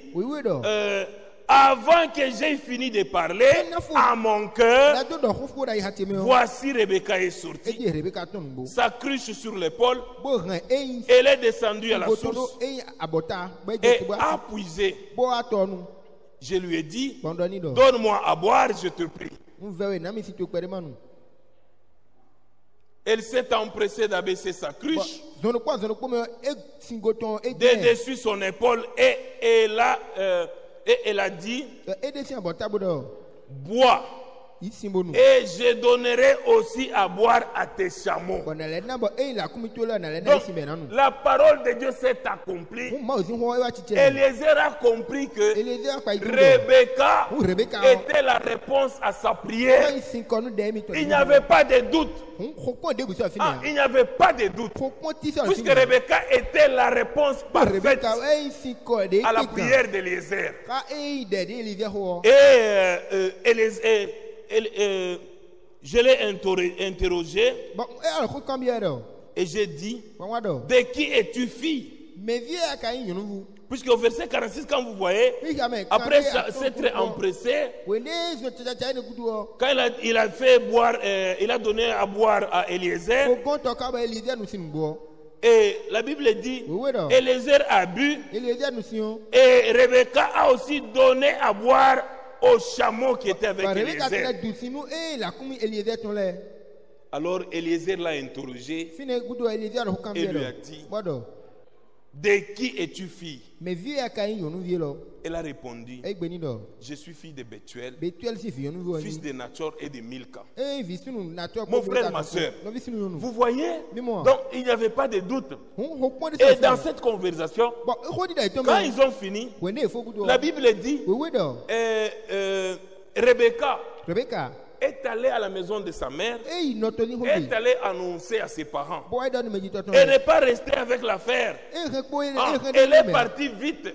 euh, avant que j'aie fini de parler à mon la cœur, voici Rebecca est sortie. Sa cruche sur l'épaule, elle est descendue à la source. et a puisé. Je lui ai dit, donne-moi à boire, je te prie. Elle s'est empressée d'abaisser sa cruche. E e de de dessus son épaule et elle a, euh, et elle a dit, e bo do bois et je donnerai aussi à boire à tes chameaux. la Donc, parole de Dieu s'est accomplie. Eliezer a compris que Rebecca Rebecca. était la réponse à sa prière. Il n'y avait pas de doute. fi Ah, il n'y avait pas de doute. Puisque Rebecca était la réponse parfaite à la kan. prière d'Eliezer. e de eleze ho Et euh, euh, Euh, je l'ai interro- interrogé et j'ai dit, de qui es-tu fille? Puisque au verset 46, quand vous voyez, me après s'être empressé, o quand il a, il a fait boire, euh, il a donné à boire à Eliezer, et la Bible dit. Eliezer a bu, et Rebecca a aussi donné à boire aux chameaux qui étaient avec Eliezer. Alors Eliezer l'a interrogé, Et lui a dit, de qui es-tu fille? Elle a répondu, je suis fille de Bethuel, fils de Nachor et de Milka. e to Mon frère, ma yunu Vous voyez? Donc il n'y avait pas de doute. de Et dans cette conversation, quand ils ont fini, la Bible dit, euh, euh, Rebecca Rebecca est allée à la maison de sa mère, est bi allée annoncer à ses parents. Elle le n'est pas restée avec l'affaire. Ah, elle est partie vite,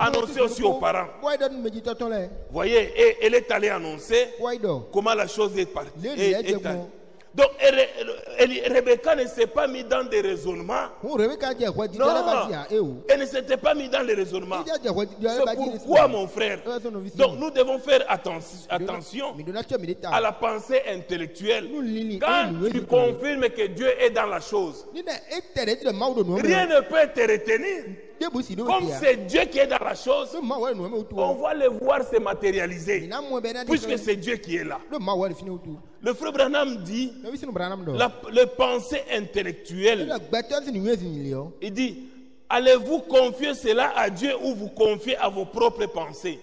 annoncer aussi aux parents. Voyez, et elle est allée annoncer comment la chose est partie. Est- allée. Donc, Rebecca ne s'est pas mise dans des raisonnements. di Non, dala ba di a e o elle ne s'était pas mise dans les raisonnements. C'est pourquoi, mon frère, donc nous devons faire attention, à la pensée intellectuelle. Quand tu confirmes que Dieu est dans la chose, rien ne peut te retenir. Comme c'est Dieu qui est dans la chose, on va le voir se matérialiser. na mo be na di Puisque c'est Dieu qui est là. Le frère Branham dit, la, le pensée intellectuelle, la gbeto si ni wezi ni le o il dit, allez-vous confier cela à Dieu ou vous confier à vos propres pensées?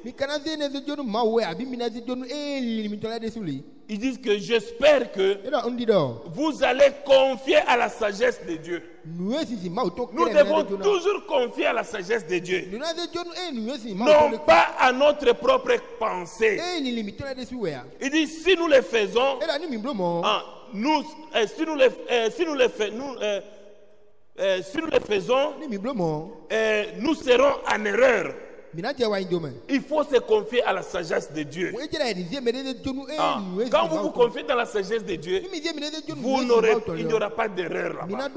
Ils disent que j'espère que e undi do vous allez confier à la sagesse de Dieu. Nous devons toujours confier à la sagesse de Dieu, e o non pas à notre propre pensée. e we a Il dit, si nous le faisons, nous, si nous le, si nous le fait- nous, si nous le faisons, nous serons en erreur. Il faut se confier à la sagesse de Dieu. de Ah, Quand vous vous confiez dans la sagesse de Dieu, de vous n'aurez, il n'y aura pas d'erreur là-bas.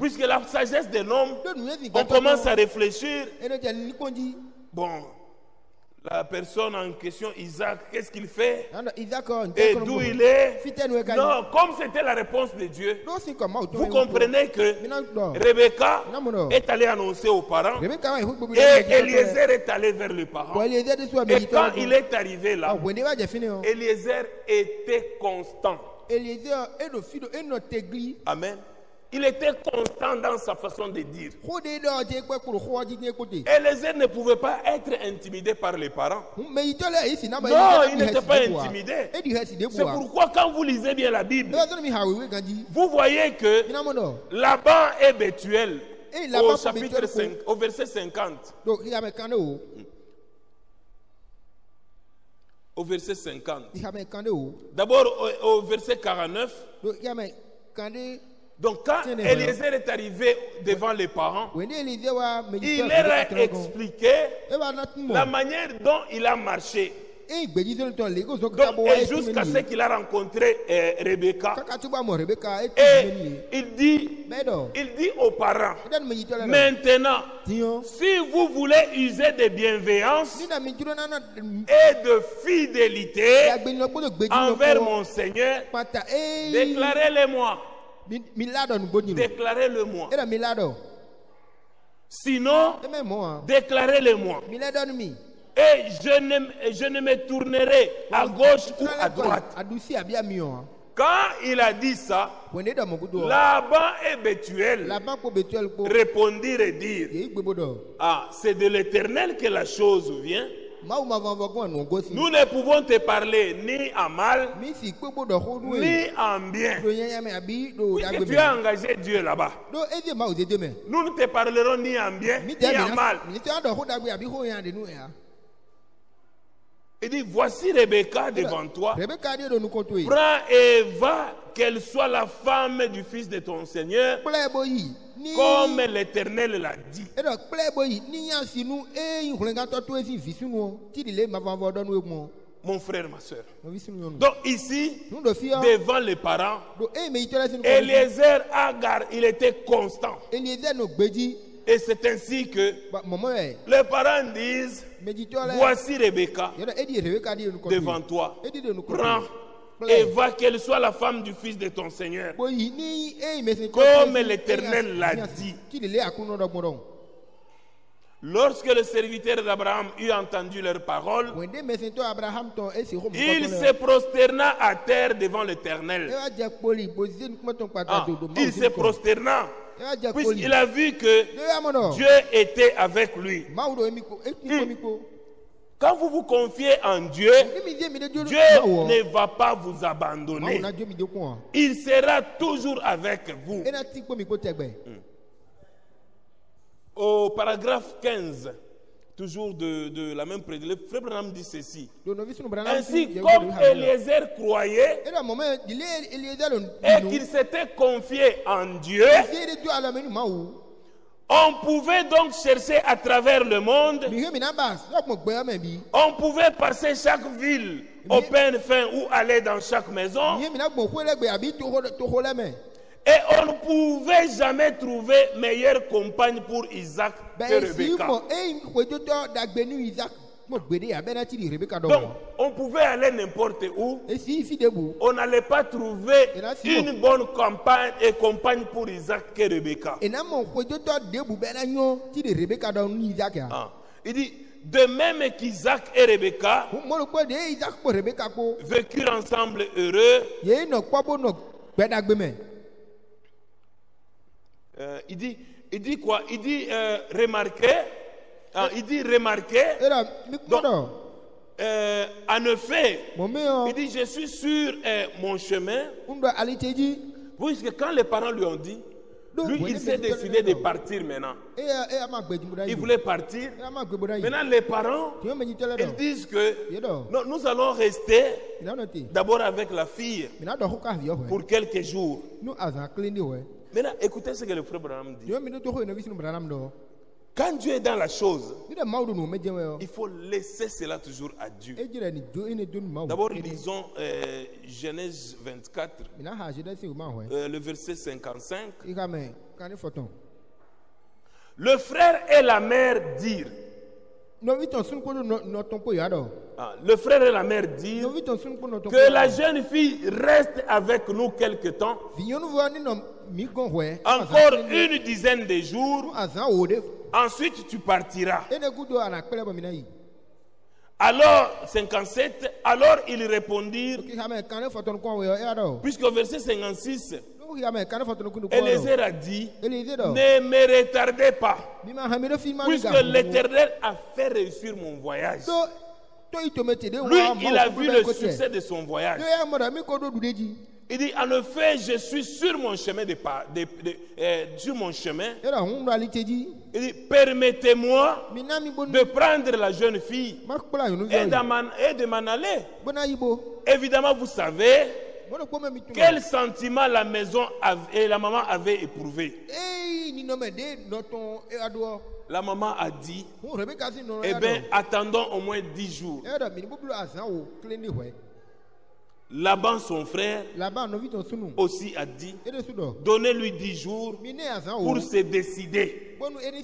Puisque la sagesse d'un homme, do nu wezi on commence à réfléchir. Bon, la personne en question, Isaac, qu'est-ce qu'il fait? Et d'où il est? Non, comme c'était la réponse de Dieu, vous comprenez que Rebecca est allée annoncer aux parents. Et Eliezer est allé vers les parents. Et quand il est arrivé ah là, fini o Eliezer était constant. Amen. Il était constant dans sa façon de dire. nye kote Eliezer ne pouvait pas être intimidé par les parents. Non, il n'était pas intimidé. di hɛsi de C'est pourquoi quand vous lisez bien la Bible, vous voyez que Laban et Bethuel, au et chapitre Bethuel, 5, au verset 50, do ihame kan de o au verset 50. ihame kan de o D'abord au, au verset 49. Donc quand Eliezer est arrivé devant les parents, il leur a expliqué e na tun la manière dont il a marché. e Donc, wa et jusqu'à ce qu'il a rencontré euh, Rebecca. Et il dit, il dit aux parents, maintenant, si vous voulez user de bienveillance na et de fidélité envers mon Seigneur, ee déclarez-le-moi. Sinon, déclarez-le-moi. Et je ne, je ne me tournerai à gauche ou à droite. o Quand il a dit ça, Laban et Bethuel. Répondirent et dirent Ah, c'est de l'éternel que la chose vient. Nous ne pouvons te parler ni en mal, ye ni en bien. Puisque tu as engagé Dieu là-bas. mɛ Nous ne te parlerons ni en bien, ni en mal. ya Il dit, voici Rebecca devant toi. Prends et va, qu'elle soit la femme du fils de ton Seigneur, comme l'Éternel l'a dit. Mon frère, ma soeur. Donc ici, yɔ devant les parents, e ko Eliezer Agar, il était constant. Et c'est ainsi que mɔmɔ yɛ les parents disent, voici Rebecca devant toi. Prends et va qu'elle soit la femme du fils de ton Seigneur. Comme l'Éternel l'a dit. Lorsque le serviteur d'Abraham eut entendu leurs paroles, il se prosterna à terre devant l'Éternel. Ah, il se prosterna puisqu'il a vu que Dieu était avec lui. Quand vous vous confiez en Dieu, Dieu ne va pas vous abandonner. wa Il sera toujours avec vous. tɛgbɛ Au paragraphe 15, toujours de, de la même prédication, le frère Branham dit ceci. Ainsi, comme Eliezer croyait et qu'il s'était confié en Dieu, on pouvait donc chercher à travers le monde, on pouvait passer chaque ville au pain fin ou aller dans chaque maison, mɛ. et on ne pouvait jamais trouver meilleure compagne pour Isaac que Rebecca. Donc, on pouvait aller n'importe où, on n'allait pas trouver Et une bonne compagne et compagne pour Isaac que Rebecca. Ah. Il dit, de même qu'Isaac et Rebecca vécurent ensemble heureux, euh, il, dit, il dit quoi? Il dit euh, remarquez, ah, il dit remarquez, Donc, euh, en effet, il dit, je suis sur euh, mon chemin, puisque quand les parents lui ont dit, lui, il s'est décidé de partir maintenant. yi Il voulait partir. Maintenant, les parents, ils disent que non, nous allons rester d'abord avec la fille pour quelques jours. Maintenant, écoutez ce que le frère Branham dit. Quand Dieu est dans la chose, il faut laisser cela toujours à Dieu. D'abord, lisons euh, Genèse 24, mina ha se dɛ se o ma wɛ euh, le verset 55. i ka mɛ kan ne fɔtɔn Le frère et la mère dirent, ah, le frère et la mère dirent que la jeune fille reste avec nous quelque temps, encore une dizaine de jours, ensuite tu partiras. Alors, 57, alors ils répondirent, e dɔ puisqu'au verset 56, n'o Ou ya me kana foto no kundu ko. Eliezer a dit, ne me retardez pas, puisque l'Éternel a fait réussir mon voyage. Lui, il a vu le succès de son voyage. Il dit, en effet, je suis sur mon chemin de pas, de, de- euh, sur mon chemin. Il dit, permettez-moi de prendre la jeune fille et, de m'en aller. Évidemment, vous savez quel sentiment la maison et la maman avait éprouvé. Eh. La maman a dit, eh bien, do. attendons au moins dix jours. Laban, son frère, aussi a dit, donnez-lui dix jours pour se décider.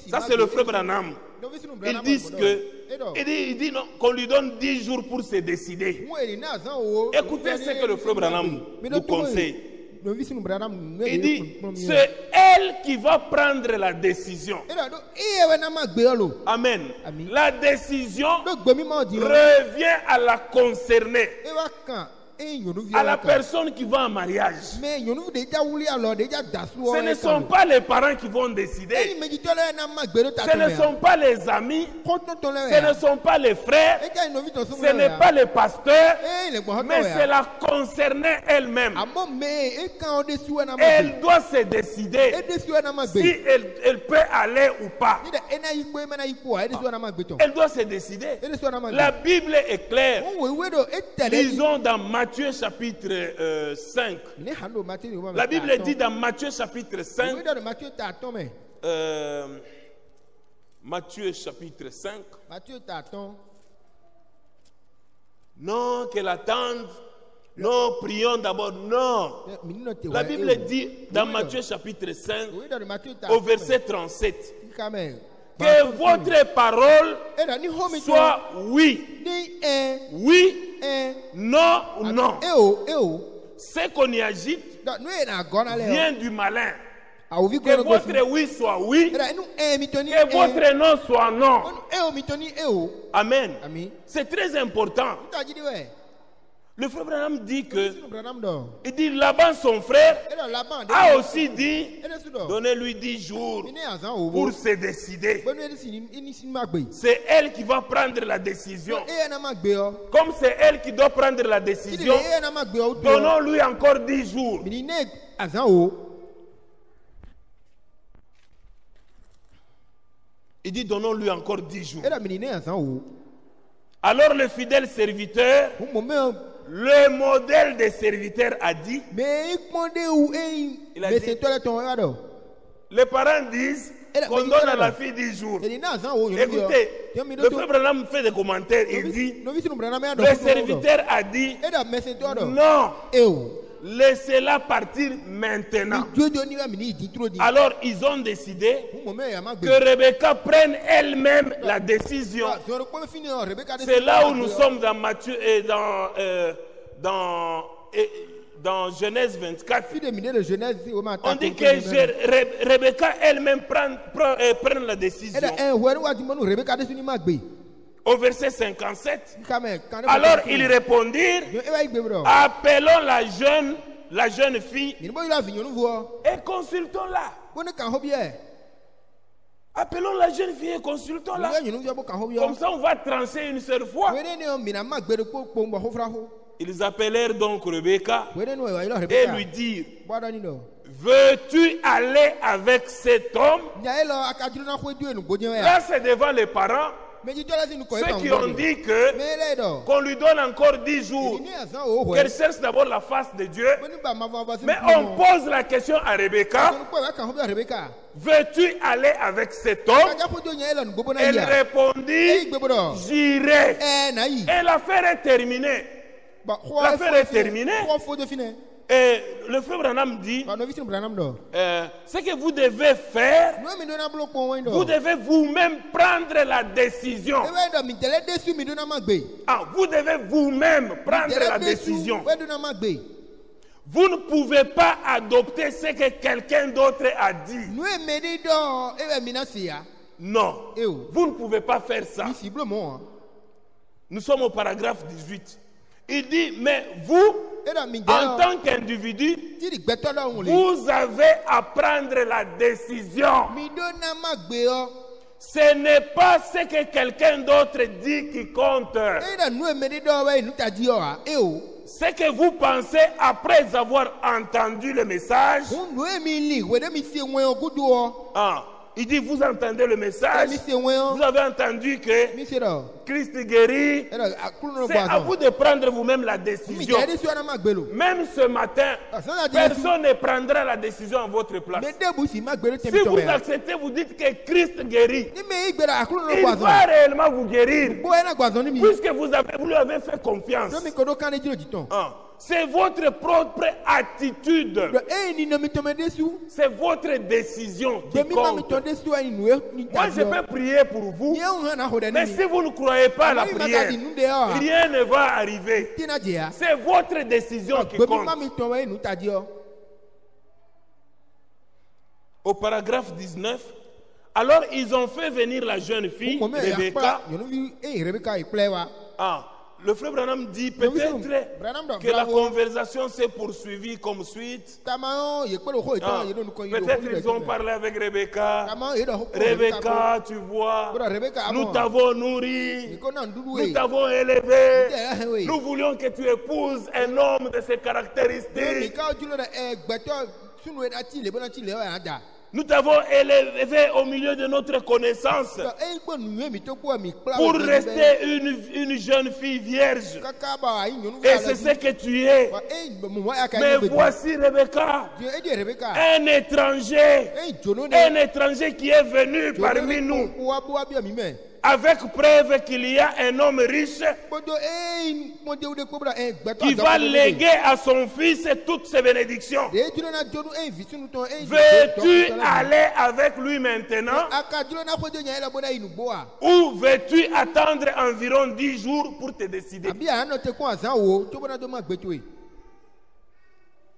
Ça, c'est le frère Branham. Ils disent que, il dit, qu'on lui donne dix jours pour se décider. Écoutez ce que le frère Branham nous e. conseille. Il dit, c'est elle qui va prendre la décision. Amen. La décision o. revient à la concernée, À la personne qui va en mariage. Ce ne sont pas les parents qui vont décider. Ce ne sont pas les amis. Ce ne sont pas les frères. Ce n'est pas les pasteurs. E ha Mais c'est la concernée elle-même. Ma Elle doit se décider si elle, elle peut aller ou pas. E e ton. Elle doit se décider. La. Bible est claire. O we we do tele. Lisons dans Matthieu chapitre euh, 5. Ni hando Matthieu ni wa. La Bible dit dans Matthieu chapitre We 5, do Matthieu ta ton me. euh, Matthieu chapitre 5, Matthieu ta ton. non qu'elle attende, non prions d'abord, non. La. Bible dit dans Matthieu chapitre 5 We do Matthieu ta. au verset 37 Kame. que votre parole E to. soit oui, oui, e. non ou non? E o e o. Ce qu'on y agite Da vient du malin. A o vi Que votre oui soit oui, que votre non soit non. Amen. C'est très important. Le frère Branham dit que, il dit Laban, son frère, E a aussi dit, E donnez-lui dix jours pour se décider. E. C'est elle qui va prendre la décision. E. Comme c'est elle qui doit prendre la décision, e donnons-lui encore dix jours. Il dit, donnons-lui encore dix jours. E. Alors le fidèle serviteur, le modèle des serviteurs a dit. Il a dit- les parents disent qu'on donne à la fille dix jours. E ni na azan o. Écoutez, le frère Branham fait des commentaires, il dit, le serviteur a dit, non. Laissez-la partir maintenant. Alors ils ont décidé que Rebecca prenne elle-même la décision. Rebecca de C'est là où nous sommes dans Matthieu et dans, euh, dans, et- dans Genèse 24. Mi de Genèse si o ma ta. On dit que Rebecca elle-même prend, prend, euh, prend la décision. Au verset 57, Kàmẹ́ kan. alors ils répondirent, appelons la jeune, la jeune fille et consultons-la. Appelons la jeune fille et consultons-la. Comme ça, on va trancher une seule fois. Ils appelèrent donc Rebecca et lui dirent, veux-tu aller avec cet homme? Là, c'est devant les parents, Ceux qui ont dit que qu'on lui donne encore dix jours, qu'elle cherche d'abord la face de Dieu. Mais on pose la question à Rebecca, veux-tu aller avec cet homme? Elle répondit, j'irai. Yìí. Et l'affaire est terminée. L'affaire est terminée. Et le frère Branham dit, euh, ce que vous devez faire, vous devez vous-même prendre la décision. Gbe. Ah, vous devez vous-même prendre la décision. Vous ne pouvez pas adopter ce que quelqu'un d'autre a dit. Si ya. Non. Ewo. Vous ne pouvez pas faire ça. Mɔ. Nous sommes au paragraphe 18. Il dit, mais vous, en tant qu'individu, vous avez à prendre la décision. Ce n'est pas ce que quelqu'un d'autre dit qui compte. eyi ɖe nu eme ɖe ɖɔ be nu ta di yɔ e o Ce que vous pensez après avoir entendu le message. Ah, il dit, vous entendez le message. ŋɔyɔ Vous avez entendu que Christ guérit. akulu C'est à vous de prendre vous-même la décision. Même ce matin, Ah, personne ne prendra la décision en votre place. si vous acceptez, vous dites que Christ guérit. Il va réellement vous guérir. Puisque vous, avez, vous lui avez fait confiance. Ah, C'est votre propre attitude. C'est votre décision qui compte. Moi, je peux prier pour vous. Mais si vous ne croyez pas à la prière, rien ne va arriver. ya C'est votre décision qui gbemi ma compte. yɔ Au paragraphe 19, alors ils ont fait venir la jeune fille, Rebecca. wa Ah, le frère Branham dit peut-être que la conversation s'est poursuivie comme suite. Ah, Peut-être ils ont parlé avec Rebecca. Rebecca, tu vois, nous t'avons nourri, nous t'avons élevé. Nous voulions que tu épouses un homme de ces mi caractéristiques. Nous t'avons élevé au milieu de notre connaissance kpla pour rester une, une jeune fille vierge. Et c'est ce que tu es. Ya ka Mais voici Rebecca, un étranger, un étranger qui est venu parmi nous avec preuve qu'il y a un homme riche gbɛtɔ qui va léguer à son fils toutes ses bénédictions. eyi Veux-tu aller avec lui maintenant? Nugboa ou veux-tu attendre environ 10 jours pour te décider? Abi a nɔ te kɔ azã wo tso bena do ma gbɛto ye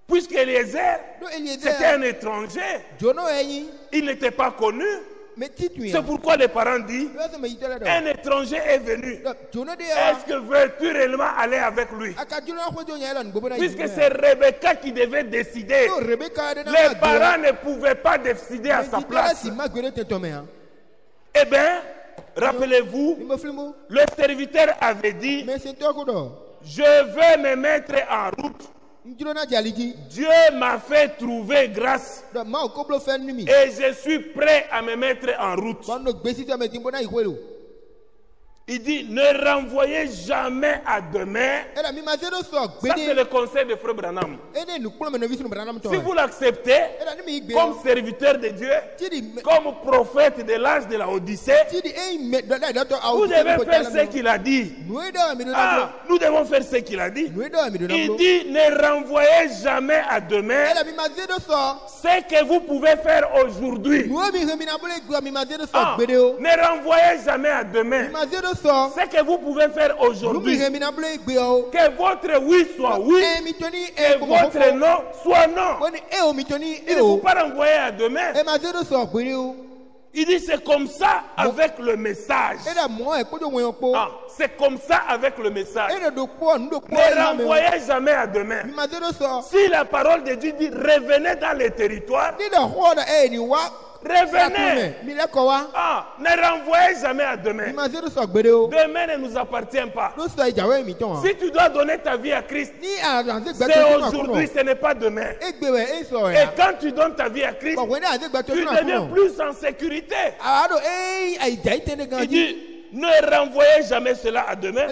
Puisque Eliezer, c'était un étranger, il n'était pas connu. C'est ya pourquoi les parents disent, un étranger est venu. Est-ce que veux-tu réellement aller avec lui? Yi Puisque c'est Rebecca qui devait décider. Les parents ne pouvaient pas décider à sa place. yan Eh bien, rappelez-vous, le serviteur avait dit, je vais me mettre en route. Dieu m'a fait trouver grâce. Et je suis prêt à me mettre en route. Il dit, ne renvoyez jamais à demain. Ça, c'est le conseil de Frère Branham. Si vous l'acceptez comme serviteur de Dieu, comme prophète de l'âge de la Odyssée, vous devez faire ce qu'il a dit. Ah, nous devons faire ce qu'il a dit. Il dit, ne renvoyez jamais à demain ce que vous pouvez faire aujourd'hui. Ah, ne renvoyez jamais à demain ce que vous pouvez faire aujourd'hui. he mi na bolo gbe o Que votre oui soit oui e mi to ni et e votre non soit non. ko ni e o mi to ni Il ne faut o pas renvoyer à demain. Il dit c'est comme ça avec le message. Ah, c'est comme ça avec le message. Ne renvoyez jamais à demain. Si la parole de Dieu dit revenez dans les territoires, revenez. Ah, ne renvoyez jamais à demain. Demain ne nous appartient pas. wa Si tu dois donner ta vie à Christ, c'est aujourd'hui, ce n'est pas demain. Et quand tu donnes ta vie à Christ, tu deviens plus en sécurité. a do ayi dza ite ne gan Il dit, ne renvoyez jamais cela à demain.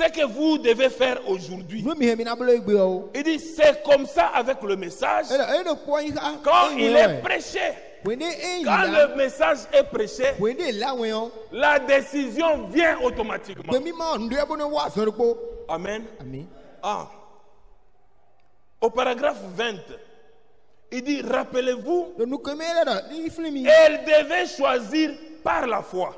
Ce que vous devez faire aujourd'hui. nu mi he mi na bolo gbe o Il dit, c'est comme ça avec le message. Quand e il est prêché, quand le message est prêché, wende la décision vient automatiquement. Amen. ami Ah. Au paragraphe 20, il dit, rappelez-vous, elle devait choisir par la foi.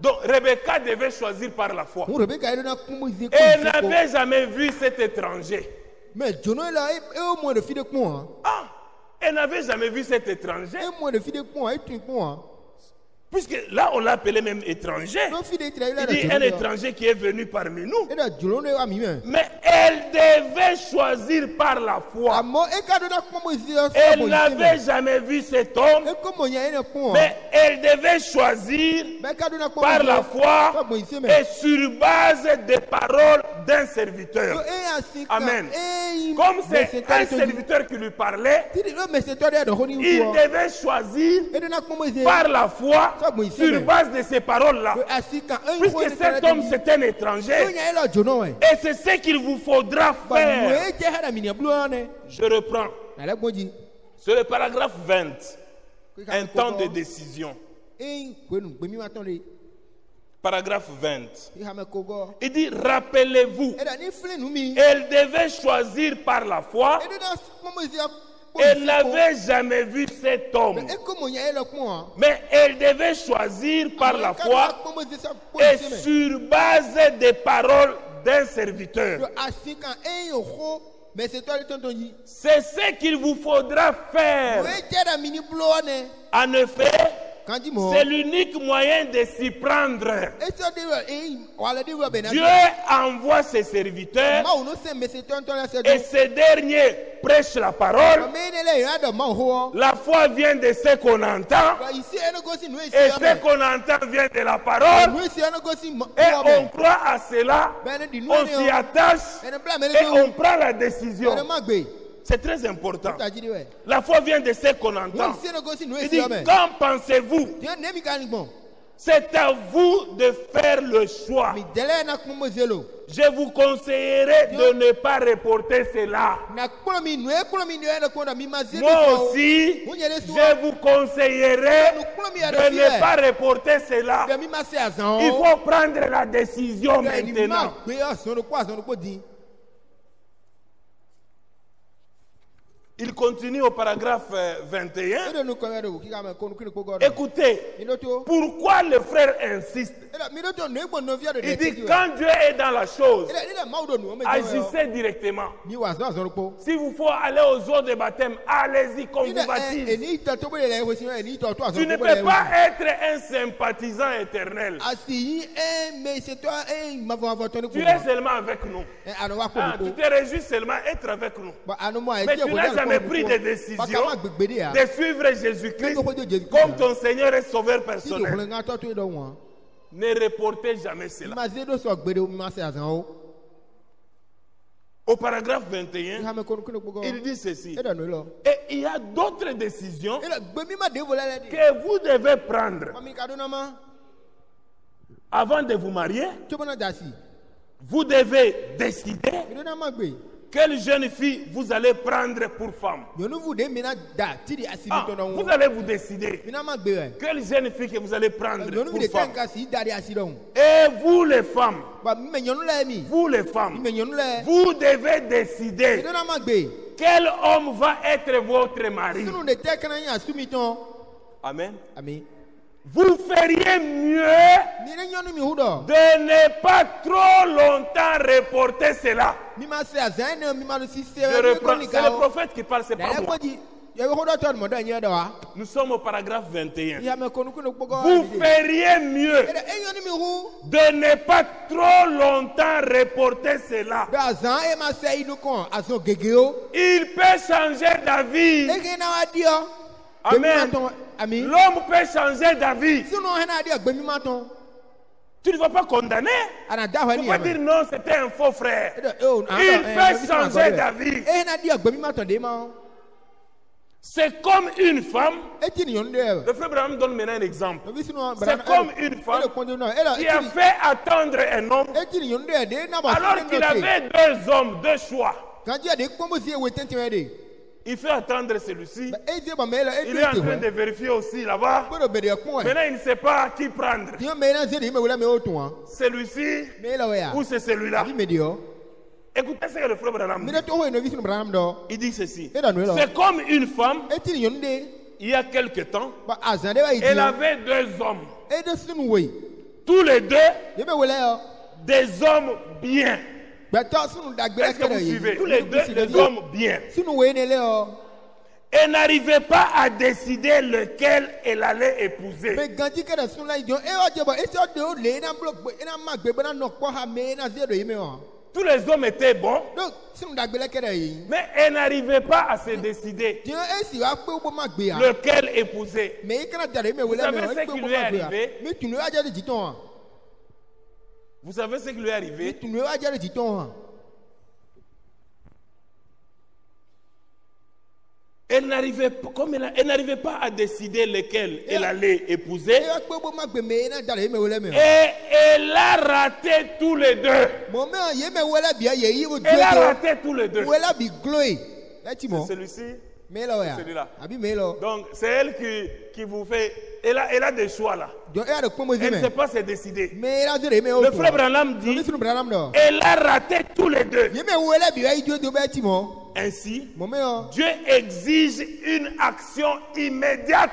De Donc Rebecca devait choisir par la foi. de Elle n'avait jamais vu cet étranger. mɛ jono yi la e e o mɔ de fi de kpɔn wa Ah, elle n'avait jamais vu cet étranger. Puisque là, on l'a appelé même étranger. Il dit un étranger qui est venu parmi nous. mɛ Mais elle devait choisir par la foi. ɔ Elle mo n'avait jamais vu cet homme, kun mais elle devait choisir par la foi et sur base des paroles d'un serviteur. Amen. Comme c'est un serviteur qui lui parlait, tiri o mɛsɛtɔ de yɛ dɔ ko ni il devait choisir par la foi sur base de ces paroles-là. Puisque cet homme, c'est un étranger. wɛ Et c'est ce qu'il vous faudra ba mo faire. bulo ne Je reprends. C'est le paragraphe 20. Un temps de décision. Paragraphe 20. e ha mɛ ko gɔ Il dit, rappelez-vous, elle devait choisir par la foi. Elle n'avait jamais vu cet homme. Mais elle devait choisir par la foi et sur base des paroles d'un serviteur. C'est ce qu'il vous faudra faire. En effet, kanji mɔ c'est l'unique moyen de s'y prendre. Dieu envoie ses serviteurs. Et ces derniers prêchent la parole. hɔ La foi vient de ce qu'on entend. Et ce qu'on entend vient de la parole. Et on croit à cela, on s'y attache. Et on prend la décision. C'est très important. La foi vient de ce qu'on entend. Il dit, qu'en pensez-vous? C'est à vous de faire le choix. Je vous conseillerais de ne pas reporter cela. Moi aussi, je vous conseillerais de ne pas reporter cela. Il faut prendre la décision maintenant. Il continue au paragraphe euh, e 21. de nu kɔn yɛrɛ o k'i ka mɛ ko nu kiri ko gɔ dɛ Écoutez, pourquoi le frère insiste Il dit, quand Dieu est dans la chose, agissez directement. Si vous faut aller aux eaux de baptême, allez-y i vous baptise. tɔ to a Tu ne peux pas être un sympathisant éternel. Tu es seulement avec nous. Ah, tu te réjouis seulement être avec nous. Mais tu n'as jamais pris de ba décision ka ma gbegbe de suivre Jésus-Christ comme ton Seigneur et Sauveur personnel. Ne reportez jamais cela. Au paragraphe i 21, ka mɛ ko nu kiri ko il dit ceci. Et il y a d'autres décisions que vous devez prendre. Avant de vous marier. Vous devez décider quelle jeune fille vous allez prendre pour femme. Ah, vous allez vous décider quelle jeune fille que vous allez prendre pour femme. Et vous les femmes, ba mi mɛ nyɔnu lɛ mi vous les femmes, vous devez décider quel homme va être votre mari. tɔn Amen. Vous feriez mieux de ne pas trop longtemps reporter cela. Je reprends. C'est le prophète qui parle, c'est pas moi. Nous sommes au paragraphe 21. ya mɛ ko nu kiri ko gɔ Vous feriez mieux e hu de ne pas trop longtemps reporter cela. e o Il peut changer d'avis. Amen. L'homme peut changer d'avis. Tu ne vas pas condamner. da Tu ne vas yɛ dire non, c'était un faux frère. E dɔ, e o, an Il peut ma changer d'avis. C'est comme une femme. Le frère Branham donne maintenant un exemple. C'est comme une femme qui a fait attendre un homme alors qu'il avait deux hommes, deux choix. Il fait attendre celui-ci. ti ba mɛ la e Il est en train de vérifier aussi là-bas. Maintenant, il ne sait pas qui prendre. Celui-ci ou c'est celui-là? Écoutez ce que le frère Branham dit. Il dit ceci. C'est comme une femme, il y a quelque temps, ba a zan de b'a yi elle avait deux hommes. Tous les deux, des hommes bien. Est-ce que vous suivez Tous les deux, des hommes bien. et n'arrivait pas à décider lequel elle allait épouser. e Tous les hommes étaient bons, mais elle n'arrivait pas à se décider lequel épouser. wele savez ce qui lui est arrivé? Vous savez ce qui lui est arrivé? Wa Elle n'arrivait pas, comme elle, n'arrivait pas à décider lequel elle allait épouser. Et elle a raté tous les deux. Elle a raté tous les deux. mɔ Celui-ci. Celui-là. lɔ Donc, c'est elle qui, qui vous fait. Elle a, elle a des choix là. Elle ne sait pas se décider. Le frère Branham dit elle a raté tous les deux. Ainsi. Dieu exige une action immédiate.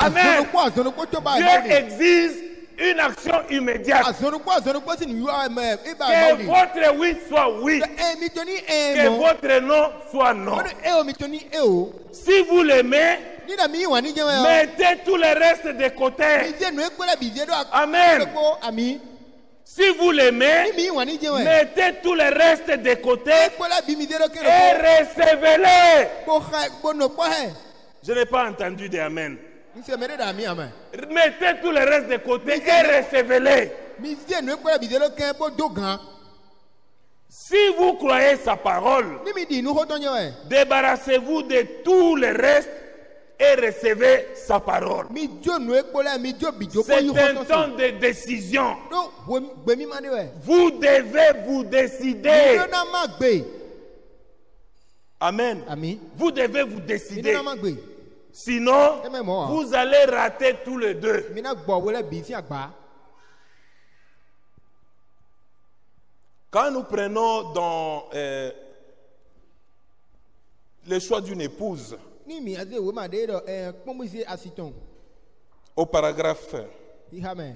Amen. Dieu exige une action immédiate. Azɔnukpɔ azɔnukpɔ si nu yi wa mɛ e b'a Que votre oui soit oui. Que votre non soit non. E o mi tó ni e o. Si vous l'aimez, Mettez tout le reste de côté. Amen. Si vous l'aimez, mettez tout le reste de côté et kere recevez-le. ko. Ko xa ko no kpɔ hɛ. Je n'ai pas entendu de Amen. Mettez tout le reste de côté et recevez-le. Mi se nu ekpere bi se do kɛ ko do gan. Si vous croyez sa parole, débarrassez-vous de tout le reste et recevez sa parole. C'est un temps de décision. Vous devez vous décider. Amen. Vous devez vous décider. Sinon, Amen, moi. vous allez rater tous les deux. Quand nous prenons dans euh, le choix d'une épouse, Asitɔn. au paragraphe Iha mɛ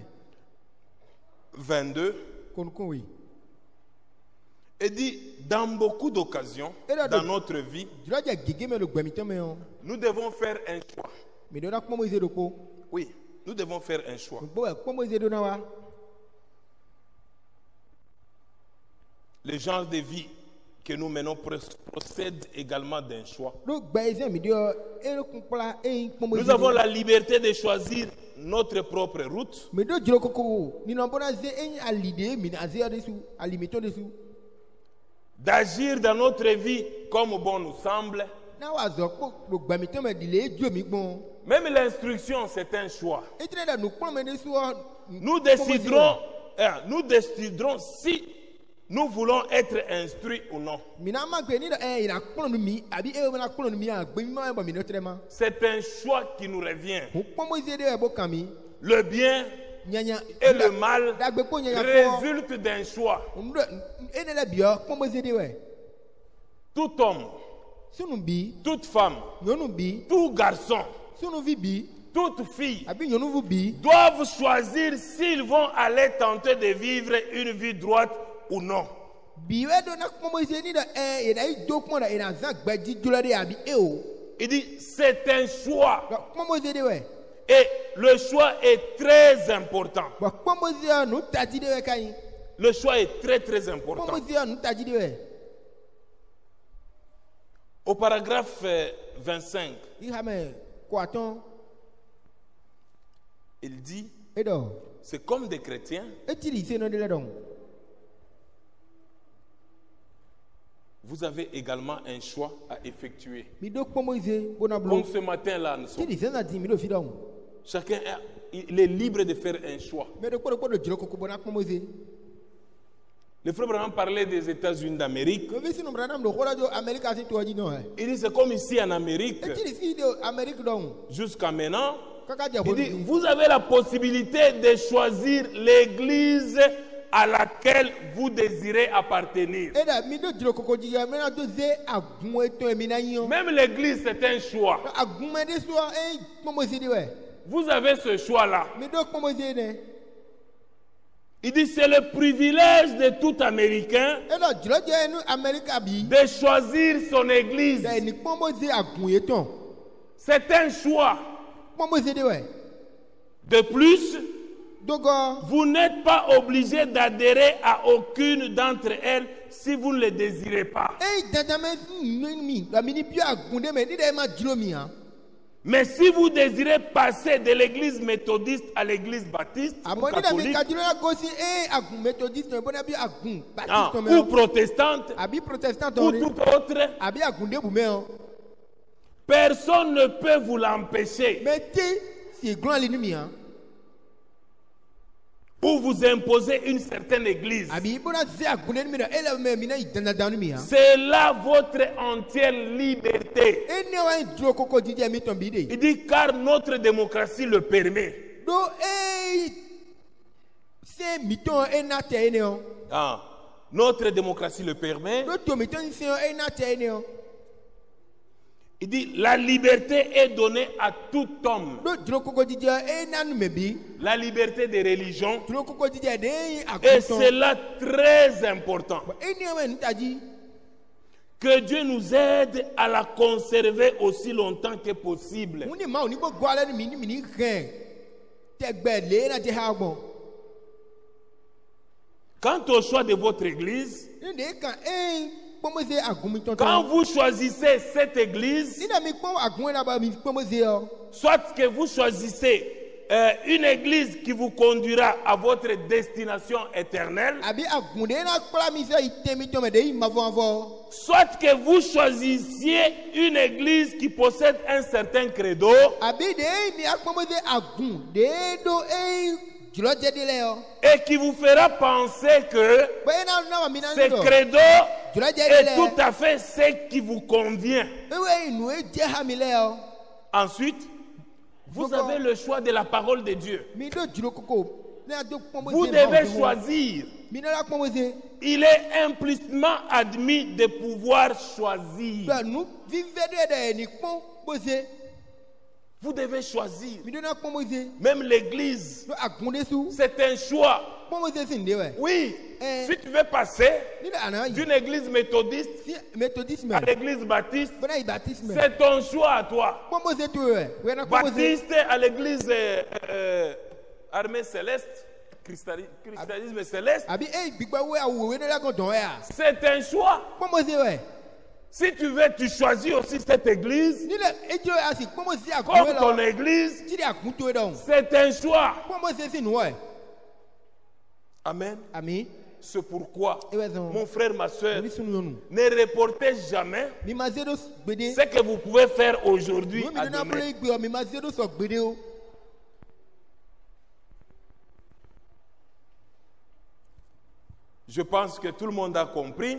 22, konukun wi. il dit, dans beaucoup d'occasions Et dans notre vie, nous devons faire un choix. Oui, nous devons faire un choix. Le genre de vie que nous menons pro- procède également d'un choix. Nous avons la liberté de choisir notre propre route. D'agir dans notre vie comme bon nous semble. Même l'instruction, c'est un choix. Nous déciderons, hein, nous déciderons si nous voulons être instruits ou non. e tere ma C'est un choix qui nous revient. Le bien et le mal résultent d'un choix. e Tout homme, toute femme, tout garçon, sunuvi bi toute fille abi nyɔnuvi bi doivent choisir s'ils vont aller tenter de vivre une vie droite ou non? Il dit, c'est un choix. Et le choix est très important. Le choix est très très important. Au paragraphe euh, 25, ihame kɔatɔn il dit, dɔ c'est comme des chrétiens, vous avez également un choix à effectuer. Comme ce matin là, nous sommes. Chacun est, il est libre de faire un choix. Le frère Branham parlait des États-Unis d'Amérique. Il dit, c'est comme ici en Amérique, jusqu'à maintenant. Il dit, vous avez la possibilité de choisir l'église à laquelle vous désirez appartenir. Même l'église, c'est un choix. wɛ Vous avez ce choix-là. de Il dit c'est le privilège de tout Américain bi de choisir son église. tɔn C'est un choix. de plus, vous n'êtes pas obligé d'adhérer à aucune d'entre elles si vous ne le désirez pas. Mais si vous désirez passer de l'église méthodiste à l'église baptiste ou catholique ah, ou protestante ou tout autre, mɛ o personne ne peut vous l'empêcher ou vous imposer une certaine église. hã C'est là votre entière liberté. Il dit car notre démocratie le permet. o Ah, notre démocratie le permet. Il dit la liberté est donnée à tout homme. e bi La liberté de religion. dzro koko didi de ye Et c'est là très important. e di. Que Dieu nous aide à la conserver aussi longtemps que possible. Quant au choix de votre église, quand vous choisissez cette église, soit que vous choisissez euh, une église qui vous conduira à votre destination éternelle, soit que vous choisissiez une église qui possède un certain credo, et qui vous fera penser que ce credo est tout à fait ce qui vous convient. Ensuite, vous avez le choix de la parole de Dieu. Vous devez choisir. Il est implicitement admis de pouvoir choisir. Vous devez choisir. Même l'église, c'est un choix. Oui, Eh. si tu veux passer d'une église méthodiste à l'église baptiste, c'est ton choix à toi. Baptiste à l'église euh, euh, armée céleste, christianisme céleste, c'est un choix. Si tu veux, tu choisis aussi cette église. Comme ton église. C'est un choix. Amen. àmì C'est pourquoi, zan mon frère, ma soeur, ne reportez jamais ce que vous pouvez faire aujourd'hui Je pense que tout le monde a compris.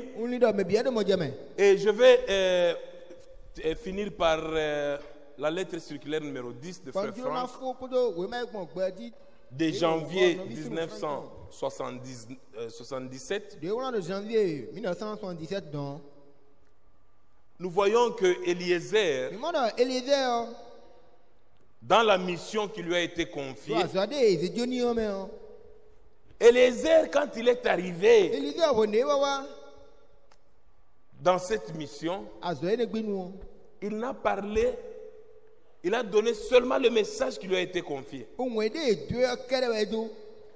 Et je vais euh, euh, finir par euh, la lettre circulaire numéro 10 de Frère France de janvier 1977. de wọn de janvier mille neuf cent soixante-dix-sept dán Nous voyons que Eliezer, ọ dans la mission qui lui a été confiée, Eliezer, quand il est arrivé dans cette mission, nu ọ il n'a parlé, il a donné seulement le message qui lui a été confié.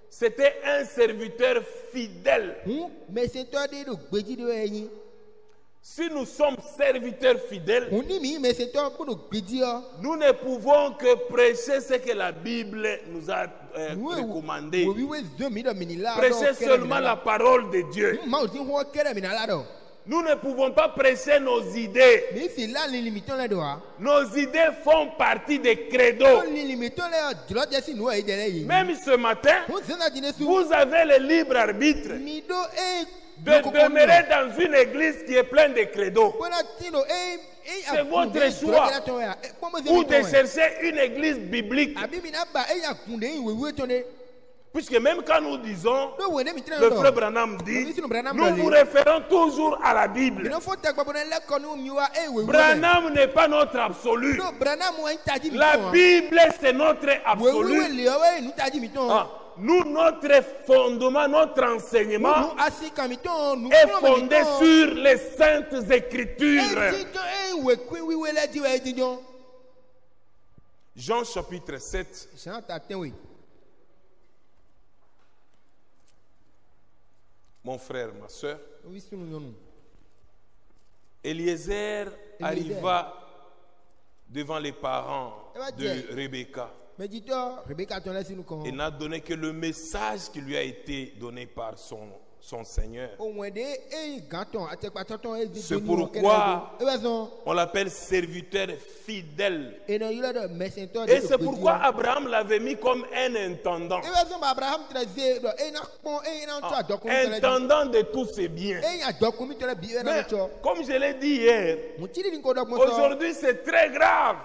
C'était un serviteur fidèle. hun mẹsẹ̀tọ́ dé Si nous sommes serviteurs fidèles, nous ne pouvons que prêcher ce que la Bible nous a euh, recommandé. Prêcher seulement la parole de Dieu. dọ̀ Nous ne pouvons pas prêcher nos idées. Nos idées font partie des credos. Même ce matin, vous avez le libre arbitre de demeurer dans une église qui est pleine de credos bọ́dà tí lo e e C'est votre choix. ou de chercher une église biblique. Puisque même quand nous disons, le frère Branham dit, nous vous référons toujours à la Bible. Branham n'est pas notre absolu. La wa Bible, c'est notre absolu. tán Ah, nous, notre fondement, notre enseignement est fondé sur les saintes écritures. Wɛ ejijɔ. Jean chapitre 7, Jean ta tɛn we. mon frère, ma soeur. Eliezer arriva devant les parents Eh ben, de. Rebecca Kɔn. n'a donné que le message qui lui a été donné par son, son Seigneur. C'est pourquoi-. Ebe sɔn. On l'appelle serviteur fidèle. Et c'est pourquoi. Abraham l'avait mis comme un intendant. Intendant de tous ses biens. Mais lɛ tsɔ. comme je l'ai dit hier, aujourd'hui c'est très grave.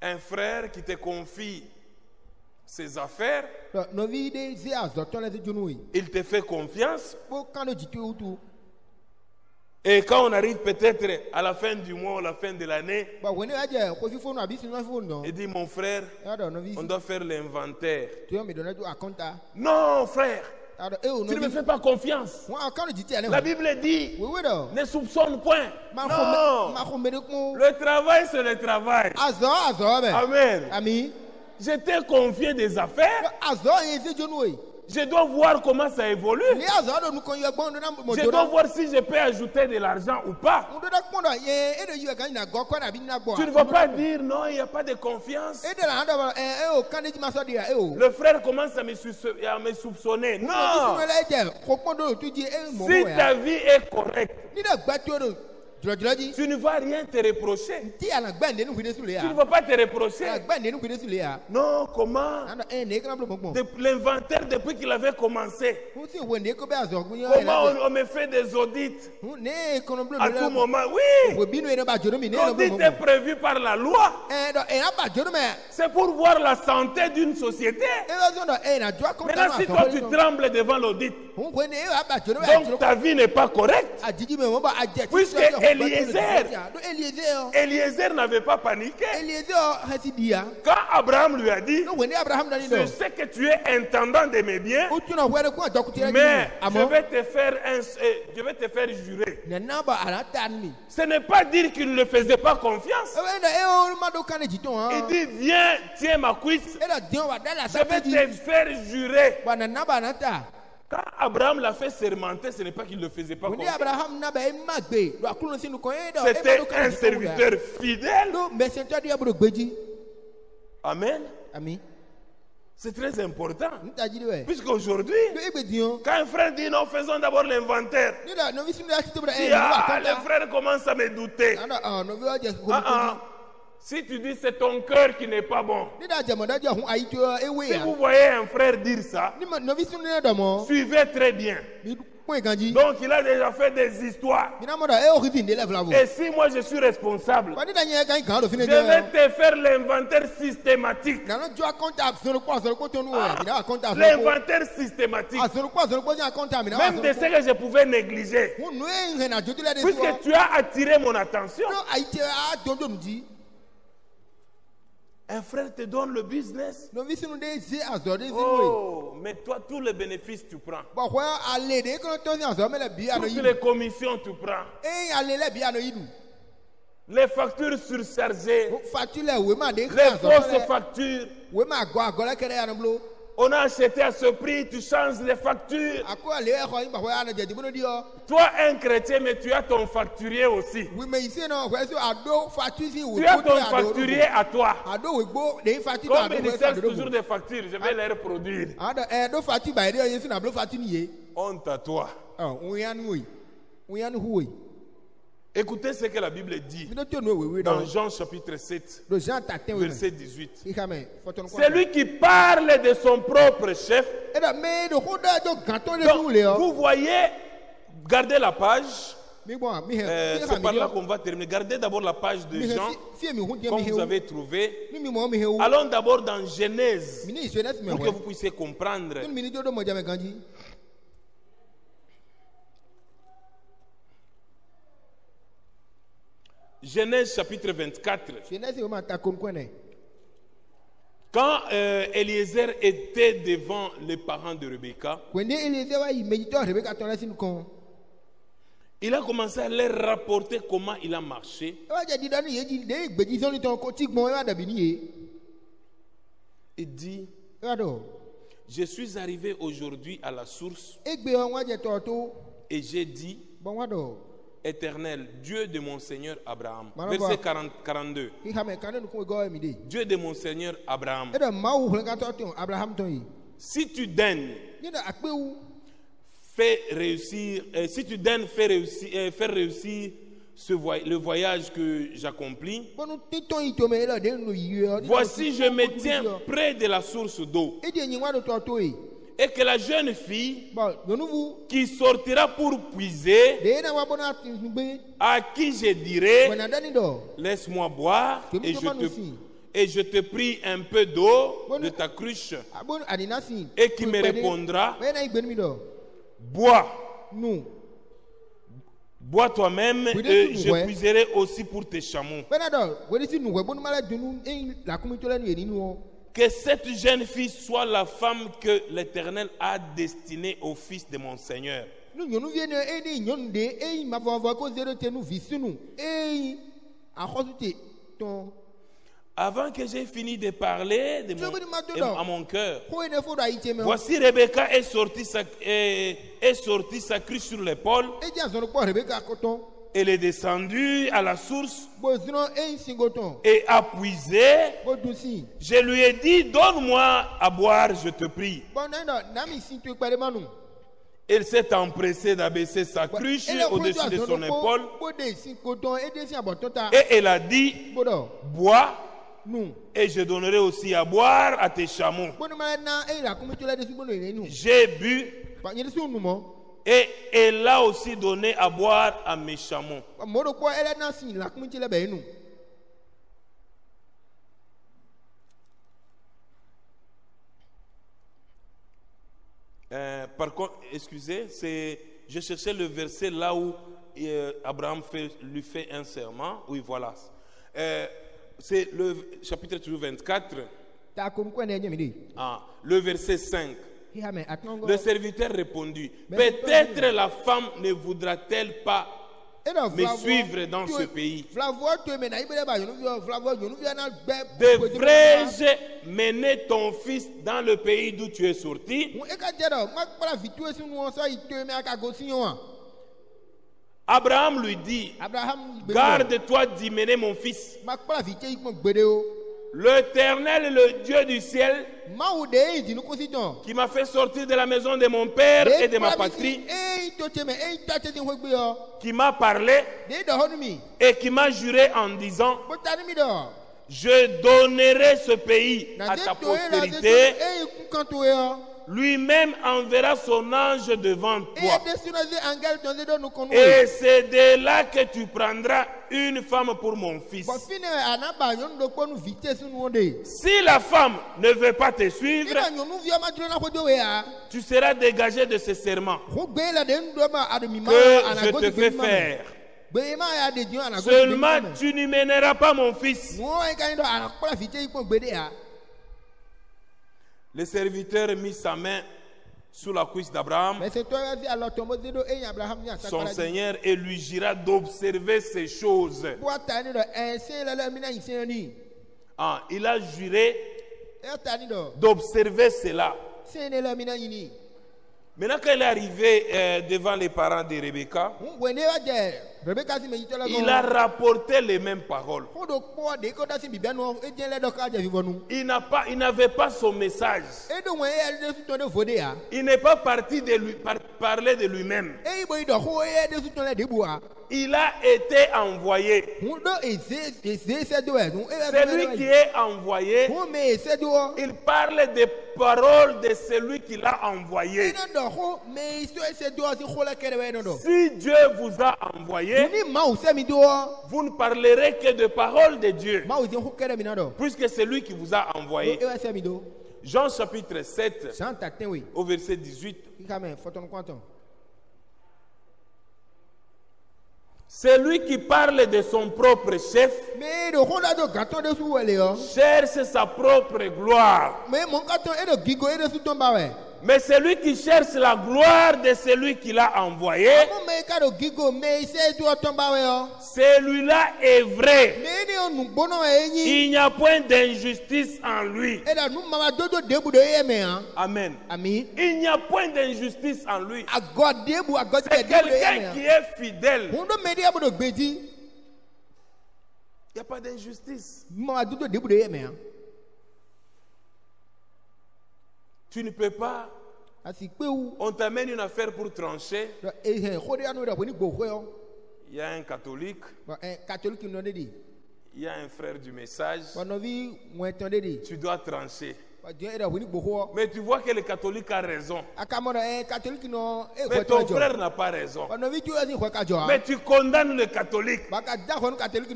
Un frère qui te confie ses affaires, ye. il te fait confiance. Et quand on arrive peut-être à la fin du mois ou la fin de l'année, dɔn. il dit mon frère, nɔvi on doit faire l'inventaire. akɔnta. Non, frère, tu ne me fais pas confiance. La. Bible dit, ne soupçonne point. Non, le travail c'est le travail. Bɛ. Amen. T'ai confié des affaires. Je dois voir comment ça évolue. Je do dois voir si je peux ajouter de l'argent ou pas. E na gbɔ. Tu ne vas pas dire non, il n'y a pas de confiance. E de la dɔ bɔ ɛ e o kan de ji ma sɔ di ya e o. Le frère commence à me, soupçonner. Non, si mɔ ta vie est correcte, Tu ne vas rien te reprocher. Tu ne vas pas te reprocher. Non, comment? De- L'inventaire, depuis qu'il avait commencé, comment on, on me fait des audits? À tout moment Oui, l'audit est prévu par la loi. Mɛ. C'est pour voir la santé d'une société. E jɔ kɔn Maintenant, si toi tu trembles devant l'audit, donc ta vie n'est pas correcte. a jiji mɛ mo ba a jɛ. Puisque Eliezer- Do Eliezer n'avait pas paniqué. Ya. Quand Abraham lui a dit, je sais que tu es intendant de mes biens, O tuna wɛrɛ kun a dɔ kuti yɛrɛ mais je vais te faire un, euh, je vais te faire jurer. Nana ba a la ta ni. Ce n'est pas dire qu'il ne le faisait pas confiance. Il dit, viens, tiens ma cuisse, E la je vais te faire jurer. Quand Abraham l'a fait sermenter, ce n'est pas qu'il ne le faisait pas C'était un serviteur fidèle. Amen. C'est très important. Puisqu'aujourd'hui, diɲɔ. quand un frère dit non, faisons d'abord l'inventaire, ba ah, ta. frères commencent à me douter. Ah, ah. Si tu dis c'est ton cœur qui n'est pas bon, ewe si ya. vous voyez un frère dire ça, suivez très bien. Donc il a déjà fait des histoires. E bo. Et si moi je suis responsable, je vais te faire l'inventaire systématique. Ko. L'inventaire systématique. Même de ce que je pouvais négliger. Puisque tu as attiré mon attention. Un frère te donne le business. Oh, mais toi, tous les bénéfices tu prends. Toutes les commissions tu prends. E du. Les factures surchargées. Les fausses factures. On a acheté à ce prix, tu changes les factures. Toi, un chrétien, mais tu as ton facturier aussi. Tu as ton facturier à toi. Comme ils fatu toujours des factures, je vais les reproduire. A do eh do fatu ba de yesu na blo fatu ni ye. Honte à toi. Écoutez ce que la Bible dit dans. Jean chapitre 7, Do Jean ta ten we. verset 18. Ki kame, foto no. C'est lui qui parle de son propre chef. E Donc, vous voyez, gardez la page. Euh, c'est par là qu'on va terminer. Gardez d'abord la page de Jean, comme vous avez trouvé. Allons d'abord dans Genèse, pour que vous puissiez comprendre. Genèse chapitre 24, Je ne sais pas ta kon kon ne. Quand euh, Eliezer était devant les parents de Rebecca, il a commencé à leur rapporter comment il a marché. Il dit, je suis arrivé aujourd'hui à la source et j'ai dit, Éternel, Dieu de mon Seigneur Abraham. Verset 40 42. xixame kan ne nukun gɔ mi de Dieu de mon Seigneur Abraham. Si tu daignes fais réussir, euh, si tu daignes faire réussir, euh, faire réussir ce voy- le voyage que j'accomplis, voici je me tiens près de la source d'eau. Et que la jeune fille qui sortira pour puiser, à qui je dirai, laisse-moi boire et je, te, et je te prie un peu d'eau de ta cruche. si. Et qui me répondra, bois, bois toi-même et je puiserai aussi pour tes chameaux. Que cette jeune fille soit la femme que l'Éternel a destinée au fils de mon Seigneur. Avant que j'ai fini de parler de mon- à mon cœur, voici Rebecca est sortie sa, est, est sortie sa cruche sur l'épaule. Elle est descendue à la source et a puisé. Je lui ai dit, donne-moi à boire, je te prie. Elle s'est empressée d'abaisser sa cruche au-dessus de son épaule. Bo de si kotɔn ede si abɔtɔ ta et elle a dit, bois et je donnerai aussi à boire à tes chameaux. J'ai bu et elle a aussi donné à boire à mes chameaux. Euh, par contre, excusez, c'est, je cherchais le verset là où euh, Abraham fait- lui fait un serment. Oui, voilà. Euh, c'est le chapitre toujours 24, ta ko nkɔ ne nye mi de ah, le verset 5. Le serviteur répondit, peut-être la femme ne voudra-t-elle pas eɖɔ me suivre dans ce pays? gbɛ Devrais-je mener ton fils dans le pays d'où tu es sorti? Abraham lui dit, garde-toi d'y mener mon fils. L'Éternel, le Dieu du ciel, qui m'a fait sortir de la maison de mon père et de ma patrie, qui m'a parlé et qui m'a juré en disant, je donnerai ce pays à ta postérité. Lui-même enverra son ange devant toi. Et c'est de là que tu prendras une femme pour mon fils. Si la femme ne veut pas te suivre, ya tu seras dégagé de ce serment que je te fais faire. Seulement, tu n'y mèneras pas mon fils. Le serviteur mit sa main sous la cuisse d'Abraham, son Seigneur, et lui jura d'observer ces choses. Ah, il a juré d'observer cela. Maintenant, quand il est arrivé euh, devant les parents de Rebecca, il a rapporté les mêmes paroles. e nu Il n'a pas, il n'avait pas son message. ya Il n'est pas parti de lui par- parler de lui-même. wa Il a été envoyé. e yɛ Celui qui est envoyé, wɔ. il parle des paroles de celui qui l'a envoyé. Si Dieu vous a envoyé, vous ne parlerez que de paroles de Dieu, puisque c'est lui qui vous a envoyé. Jean chapitre 7, san ta tɛn we au verset 18. i ka mɛ fɔtɔnu kɔntɔn. Celui qui parle de son propre chef. Yɔ cherche sa propre gloire. Mais celui qui cherche la gloire de celui qui l'a envoyé, celui-là est vrai. Il n'y a point d'injustice en lui. Amen. Il n'y a point d'injustice en lui. C'est quelqu'un qui est fidèle. Il n'y a pas d'injustice. Tu ne peux pas. On t'amène une affaire pour trancher. Il y a un catholique, il y a un frère du message. Tu dois trancher. E Mais tu vois que le catholique a raison. e Mais ton frère n'a pas raison. Mais tu condamnes le catholique.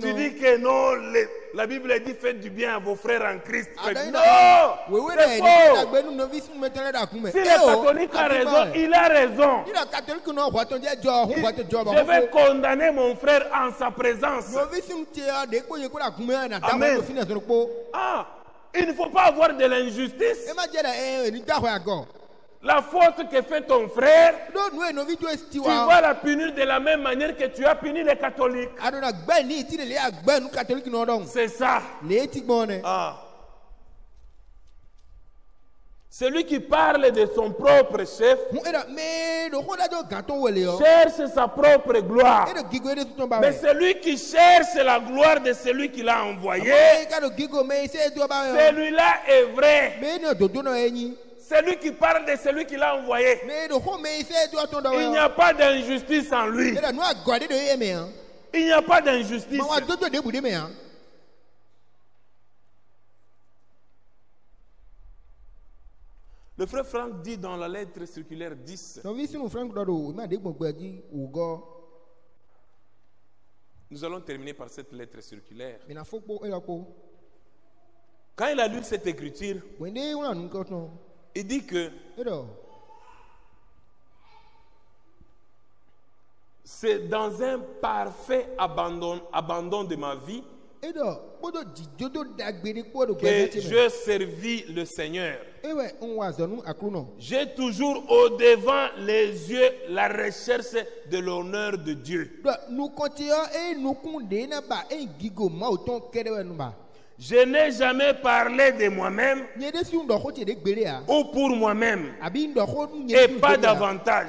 Tu dis que non, la Bible dit faites du bien à vos frères en Christ. Mais non, c'est faux. Si le catholique a raison, il a raison. jɔ Je vais condamner mon frère en sa présence. Amen. Ah, il ne faut pas avoir de l'injustice. e agɔ La faute que fait ton frère, tu vas la punir de la même manière que tu as puni les catholiques. na gbɛ ni ti le le agbɛ nu katoliki nɔ ɖɔn C'est ça. le eti gbɔn ne Ah. Celui qui parle de son propre chef e cherche sa propre e gloire. e Mais celui qui cherche la gloire de celui qui l'a envoyé, e celui-là est vrai. Celui qui parle de celui qui l'a envoyé, il n'y a pas d'injustice en lui. e Il n'y a pas d'injustice. ma wa dodo de bu de me hã Le frère Franck dit dans la lettre circulaire 10, nɔvi sinu frank dɔ do ma de gbɔgbɛ dzi wògɔ nous allons terminer par cette lettre circulaire. Quand il a lu cette écriture, il dit que c'est dans un parfait abandon, abandon de ma vie que je servis le Seigneur. aklunɔ J'ai toujours au-devant les yeux la recherche de l'honneur de Dieu. Je n'ai jamais parlé de moi-même ou pour moi-même. Et pas davantage.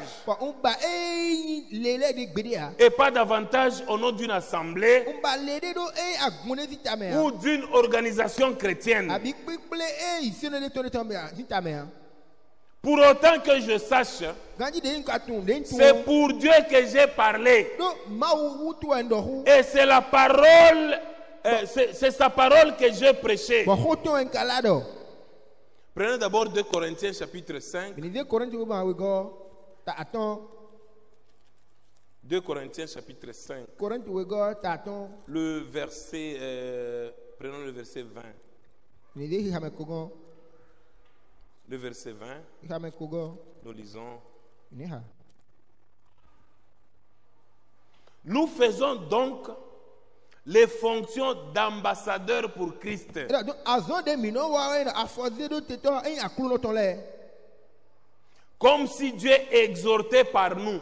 Et pas davantage au nom d'une assemblée ou d'une organisation chrétienne. Pour autant que je sache, c'est pour Dieu que j'ai parlé. Et c'est la parole, c'est c'est sa parole que j'ai prêchée. Prenez d'abord 2 Corinthiens chapitre 5. gbèdéde kɔrɔntì wo ma wo gɔ ta atɔn 2 Corinthiens chapitre 5. kɔrɔntì wo gɔ ta atɔn Le verset, euh, prenons le verset 20. gbèdéde xixame kogɔ Le verset 20, xixame kogɔ nous lisons. ha Nous faisons donc les fonctions d'ambassadeurs pour Christ. Comme si Dieu exhortait par nous.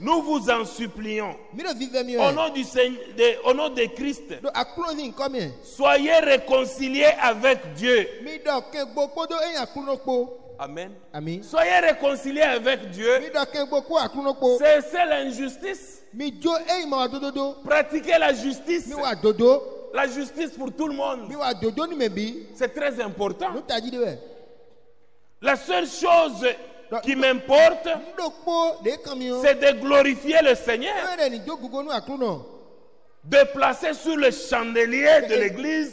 Nous vous en supplions. Au nom du Seigneur, de- au nom de Christ, soyez réconciliés avec Dieu. Amen. ami Soyez réconciliés avec Dieu. Cessez l'injustice. Pratiquez la justice. La justice pour tout le monde. C'est très important. La seule chose qui m'importe, c'est de glorifier le Seigneur. De placer sur le chandelier de l'église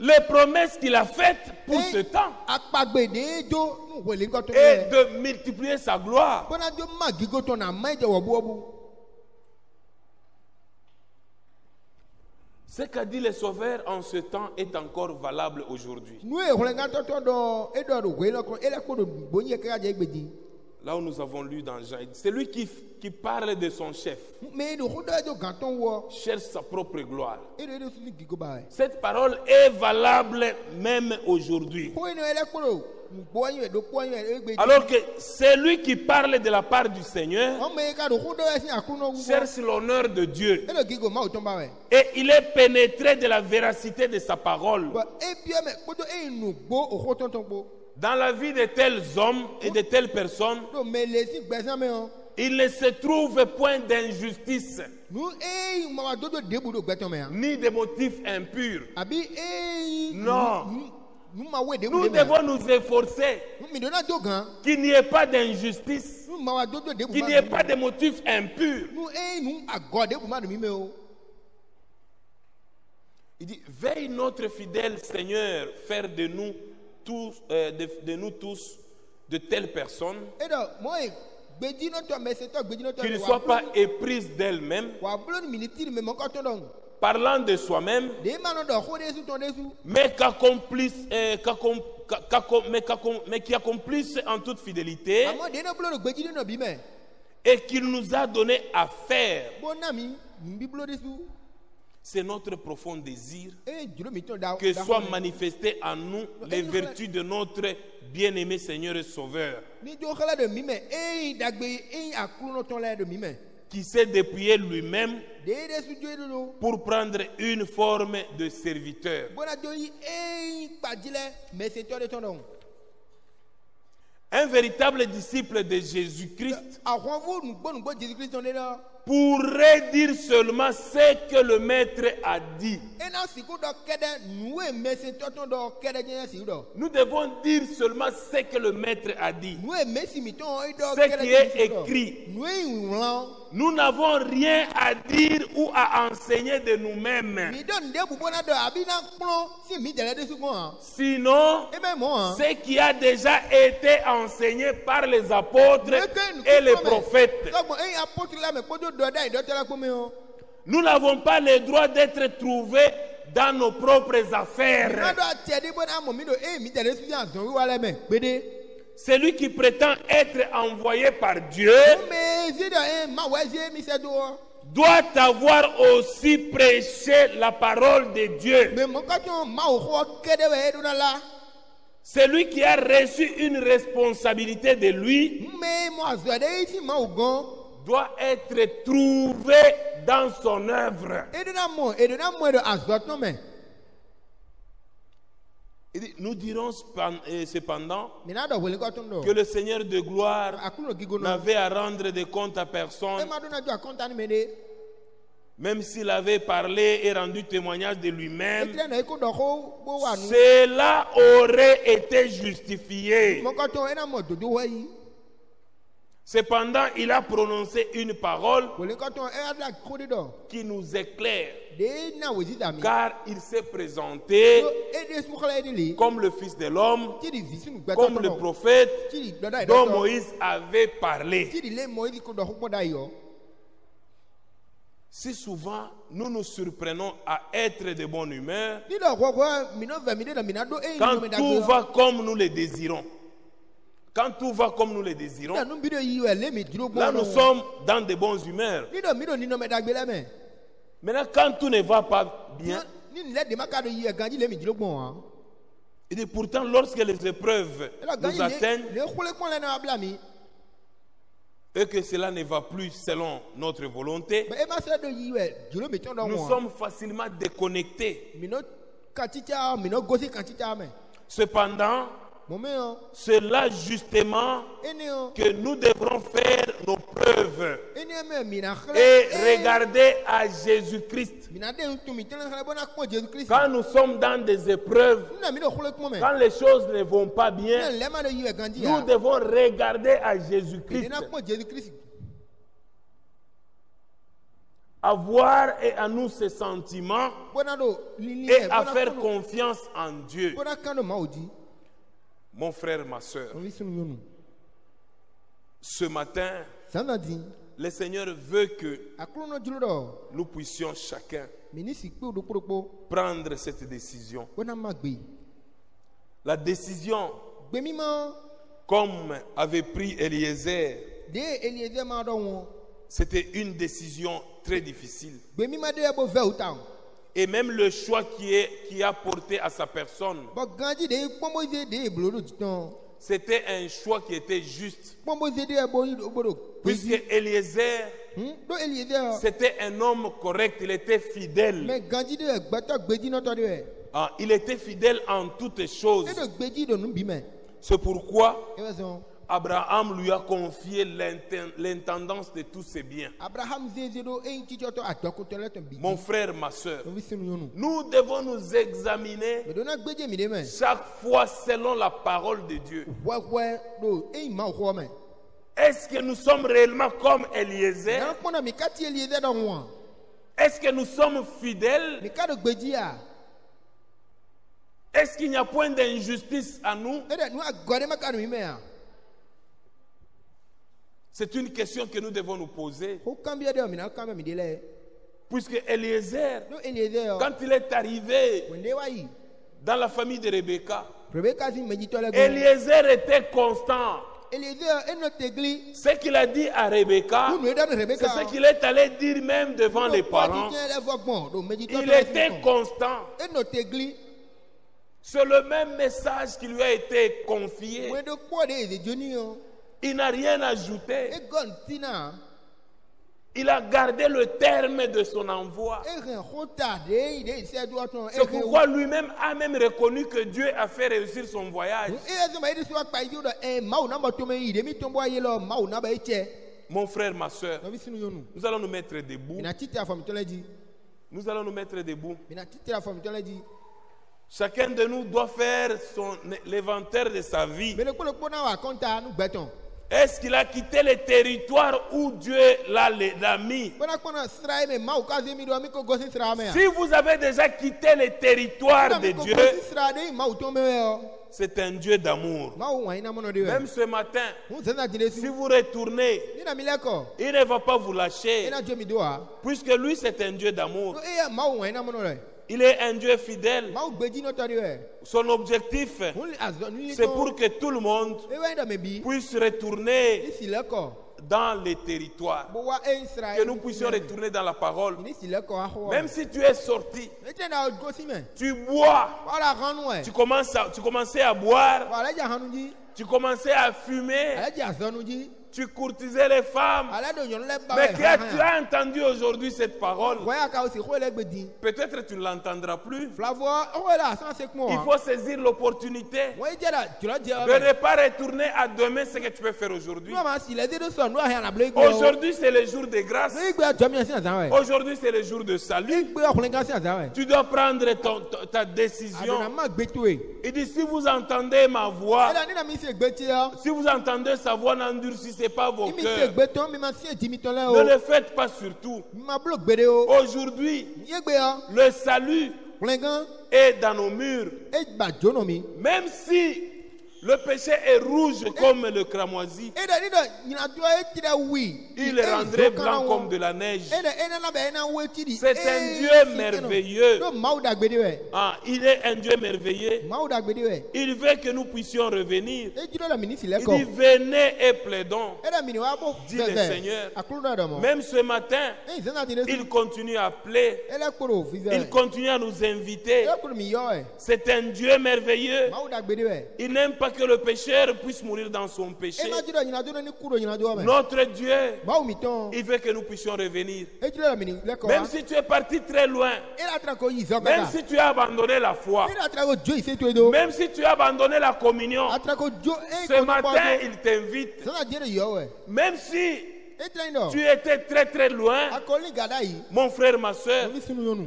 les promesses qu'il a faites pour Eye ce temps et de multiplier sa gloire. Ce qu'a dit le Sauveur en ce temps est encore valable aujourd'hui. Là où nous avons lu dans Jean, c'est lui qui, qui parle de son chef, wɔ cherche sa propre gloire. eɖo eɖo susu gigo ba yɛ Cette parole est valable même aujourd'hui. Alors que celui qui parle de la part du Seigneur. Wu cherche l'honneur de Dieu. Et il est pénétré de la véracité de sa parole. Dans la vie de tels hommes et de telles personnes, mɛ yɔ il ne se trouve point d'injustice yan ni de motifs impurs. eyi Non. Nous devons nous efforcer qu'il n'y ait pas d'injustice, qu'il n'y ait pas de motifs impurs. nu eyi nu agɔ debu ma do mi mɛ o Il dit, veille notre fidèle Seigneur faire de nous tous, euh, de, de nous tous de telles personnes qui ne soient pas éprises d'elles-mêmes, parlant de soi-même, mais qu'accomplissent, euh, en toute fidélité mɛ et qu'il nous a donné à faire. C'est notre profond désir que soient manifestées en nous les vertus de notre bien-aimé Seigneur et Sauveur, qui s'est dépouillé lui-même pour prendre une forme de serviteur. Un véritable disciple de Jésus-Christ pourrait dire seulement ce que le Maître a dit. Nous devons dire seulement ce que le Maître a dit. Ce qui est écrit. Nous n'avons rien à dire ou à enseigner de nous-mêmes. Sinon, ebe mɔ hã ce qui a déjà été enseigné par les apôtres et les prophètes. Nous n'avons pas le droit d'être trouvés dans nos propres affaires. gbede. Celui qui prétend être envoyé par Dieu doit avoir aussi prêché la parole de Dieu. Celui qui a reçu une responsabilité de lui Doit être trouvé dans son œuvre. Il dit, Nous dirons cependant que le Seigneur de gloire n'avait à rendre des comptes à personne, même s'il avait parlé et rendu témoignage de lui-même. Cela aurait été justifié. Cependant, il a prononcé une parole qui nous éclaire, car il s'est présenté comme le Fils de l'homme, comme le prophète dont. Moïse avait parlé. Si souvent nous nous surprenons à être de bonne humeur, quand tout va comme nous le désirons, quand tout va comme nous le désirons, là nous sommes dans de bonnes humeurs. Maintenant, quand tout ne va pas bien, dit pourtant lorsque les épreuves nous atteignent et que cela ne va plus selon notre volonté, nous ŋɔ sommes facilement déconnectés. Cependant, c'est là justement yɔ que nous devrons faire nos preuves. Ene mɛ mina xlẽ et regarder à Jésus-Christ. Quand nous sommes dans des épreuves, quand les choses ne vont pas bien, nous devons regarder à Jésus-Christ, avoir et à nous ce sentiment et à faire confiance en Dieu. Mon frère, ma soeur, ce matin, le Seigneur veut que nous puissions chacun prendre cette décision. La décision comme avait pris Eliezer, c'était une décision très difficile. Et même le choix qui, est, qui a porté à sa personne, c'était un choix qui était juste. Puisque Eliezer, hmm? Eliezer. c'était un homme correct, il était fidèle. Ah, il était fidèle en toutes choses. C'est pourquoi Abraham lui a confié l'inten- l'intendance de tous ses biens. Mon frère, ma soeur, nous devons nous examiner chaque fois selon la parole de Dieu. Est-ce que nous sommes réellement comme Eliezer Est-ce que nous sommes fidèles? Est-ce qu'il n'y a point d'injustice à nous? C'est une question que nous devons nous poser. Puisque Eliezer, quand il est arrivé dans la famille de Rebecca, Eliezer était constant. Ce qu'il a dit à Rebecca, c'est ce qu'il est allé dire même devant les parents. Il était constant. C'est le même message qui lui a été confié. Il n'a rien ajouté. Il a gardé le terme de son envoi. C'est pourquoi lui-même a même reconnu que Dieu a fait réussir son voyage. Mon frère, ma soeur, nous allons nous mettre debout. Nous allons nous mettre debout. Chacun de nous doit faire son, l'inventaire de sa vie. Est-ce qu'il a quitté le territoire où Dieu l'a mis? Mɛ Si vous avez déjà quitté le territoire de Dieu, yɔ c'est un Dieu d'amour. de Même ce matin, si vous retournez, il ne va pas vous lâcher. Puisque lui, c'est un Dieu d'amour. Il est un Dieu fidèle. Son objectif, c'est pour que tout le monde e puisse retourner dans les territoires. e Que nous puissions retourner dans la parole. Même si tu es sorti, tu bois, tu, commences à- tu commençais à boire, tu commençais à fumer, tu courtisais les femmes. Mais wɛ que tu as entendu aujourd'hui cette parole, peut-être tu ne l'entendras plus. kumɔ Il wa faut saisir l'opportunité jɛ de wɛ ne pas retourner à demain ce que tu peux faire aujourd'hui. n'o ma si lɛ de do sɔn n'o yɛ na bila i gbɛ o Aujourd'hui, c'est le jour de grâce. wɛ Aujourd'hui, c'est le jour de salut. wɛ Tu dois prendre ton- ta décision. ye Il dit, si vous entendez ma voix, yɔ si vous entendez sa voix, n'endurcissez pas vos cœurs. Ne o le faites pas surtout. mi ma bulo gbede o Aujourd'hui, le salut est dans nos murs. ba jo nɔ mi Même si le péché est rouge comme le cramoisi, il le rendrait blanc comme de la neige. di C'est un Dieu merveilleux. Ah, il est un Dieu merveilleux. Il veut que nous puissions revenir. Il dit, venez et plaidons. Dis le Seigneur. Même ce matin, e su il continue à fi Il continue à nous inviter. C'est un Dieu merveilleux. Il n'aime pas que le pécheur puisse mourir dans son péché. Notre Dieu, tɔn il veut que nous puissions revenir. Même wa si tu es parti très loin, même si tu as abandonné la foi, même si tu as abandonné la communion, ce matin, il t'invite. Même si tu étais très très loin, mon frère, ma soeur,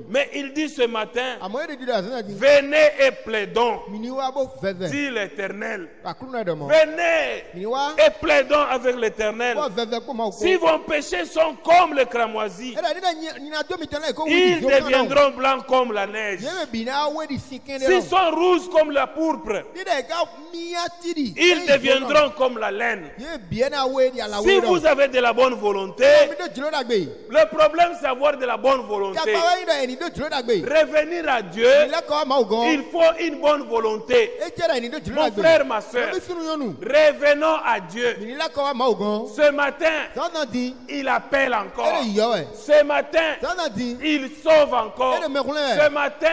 mais il dit ce matin, venez et plaidons, dit l'Éternel. Venez et plaidons avec l'Éternel. Si vos péchés sont comme le cramoisi, ils deviendront blancs comme la neige. S'ils sont rouges comme la pourpre, ils deviendront comme la laine. ye biɛ n'a we di a la Si vous avez de la bonne bonne volonté. Le problème, c'est avoir de la bonne volonté. Revenir à Dieu, il faut une bonne volonté. Mon frère, ma soeur, revenons à Dieu. Ce matin, il appelle encore. Ce matin, il sauve encore. Ce matin,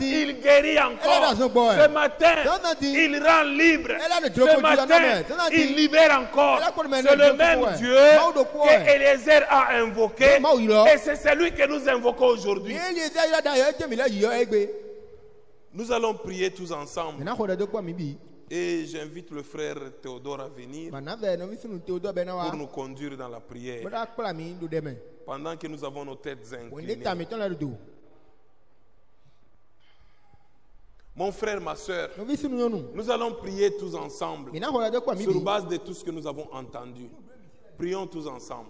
il guérit encore. Ce matin, il rend libre. Ce matin, il libère encore. C'est le même. Dieu que. Eliezer a invoqué. Et c'est celui que nous invoquons aujourd'hui. Nous allons prier tous ensemble. Et j'invite le frère Théodore à venir pour nous conduire dans la prière. Pendant que nous avons nos têtes inclinées. Mon frère, ma soeur, nous allons prier tous ensemble sur base de tout ce que nous avons entendu. Prions tous ensemble.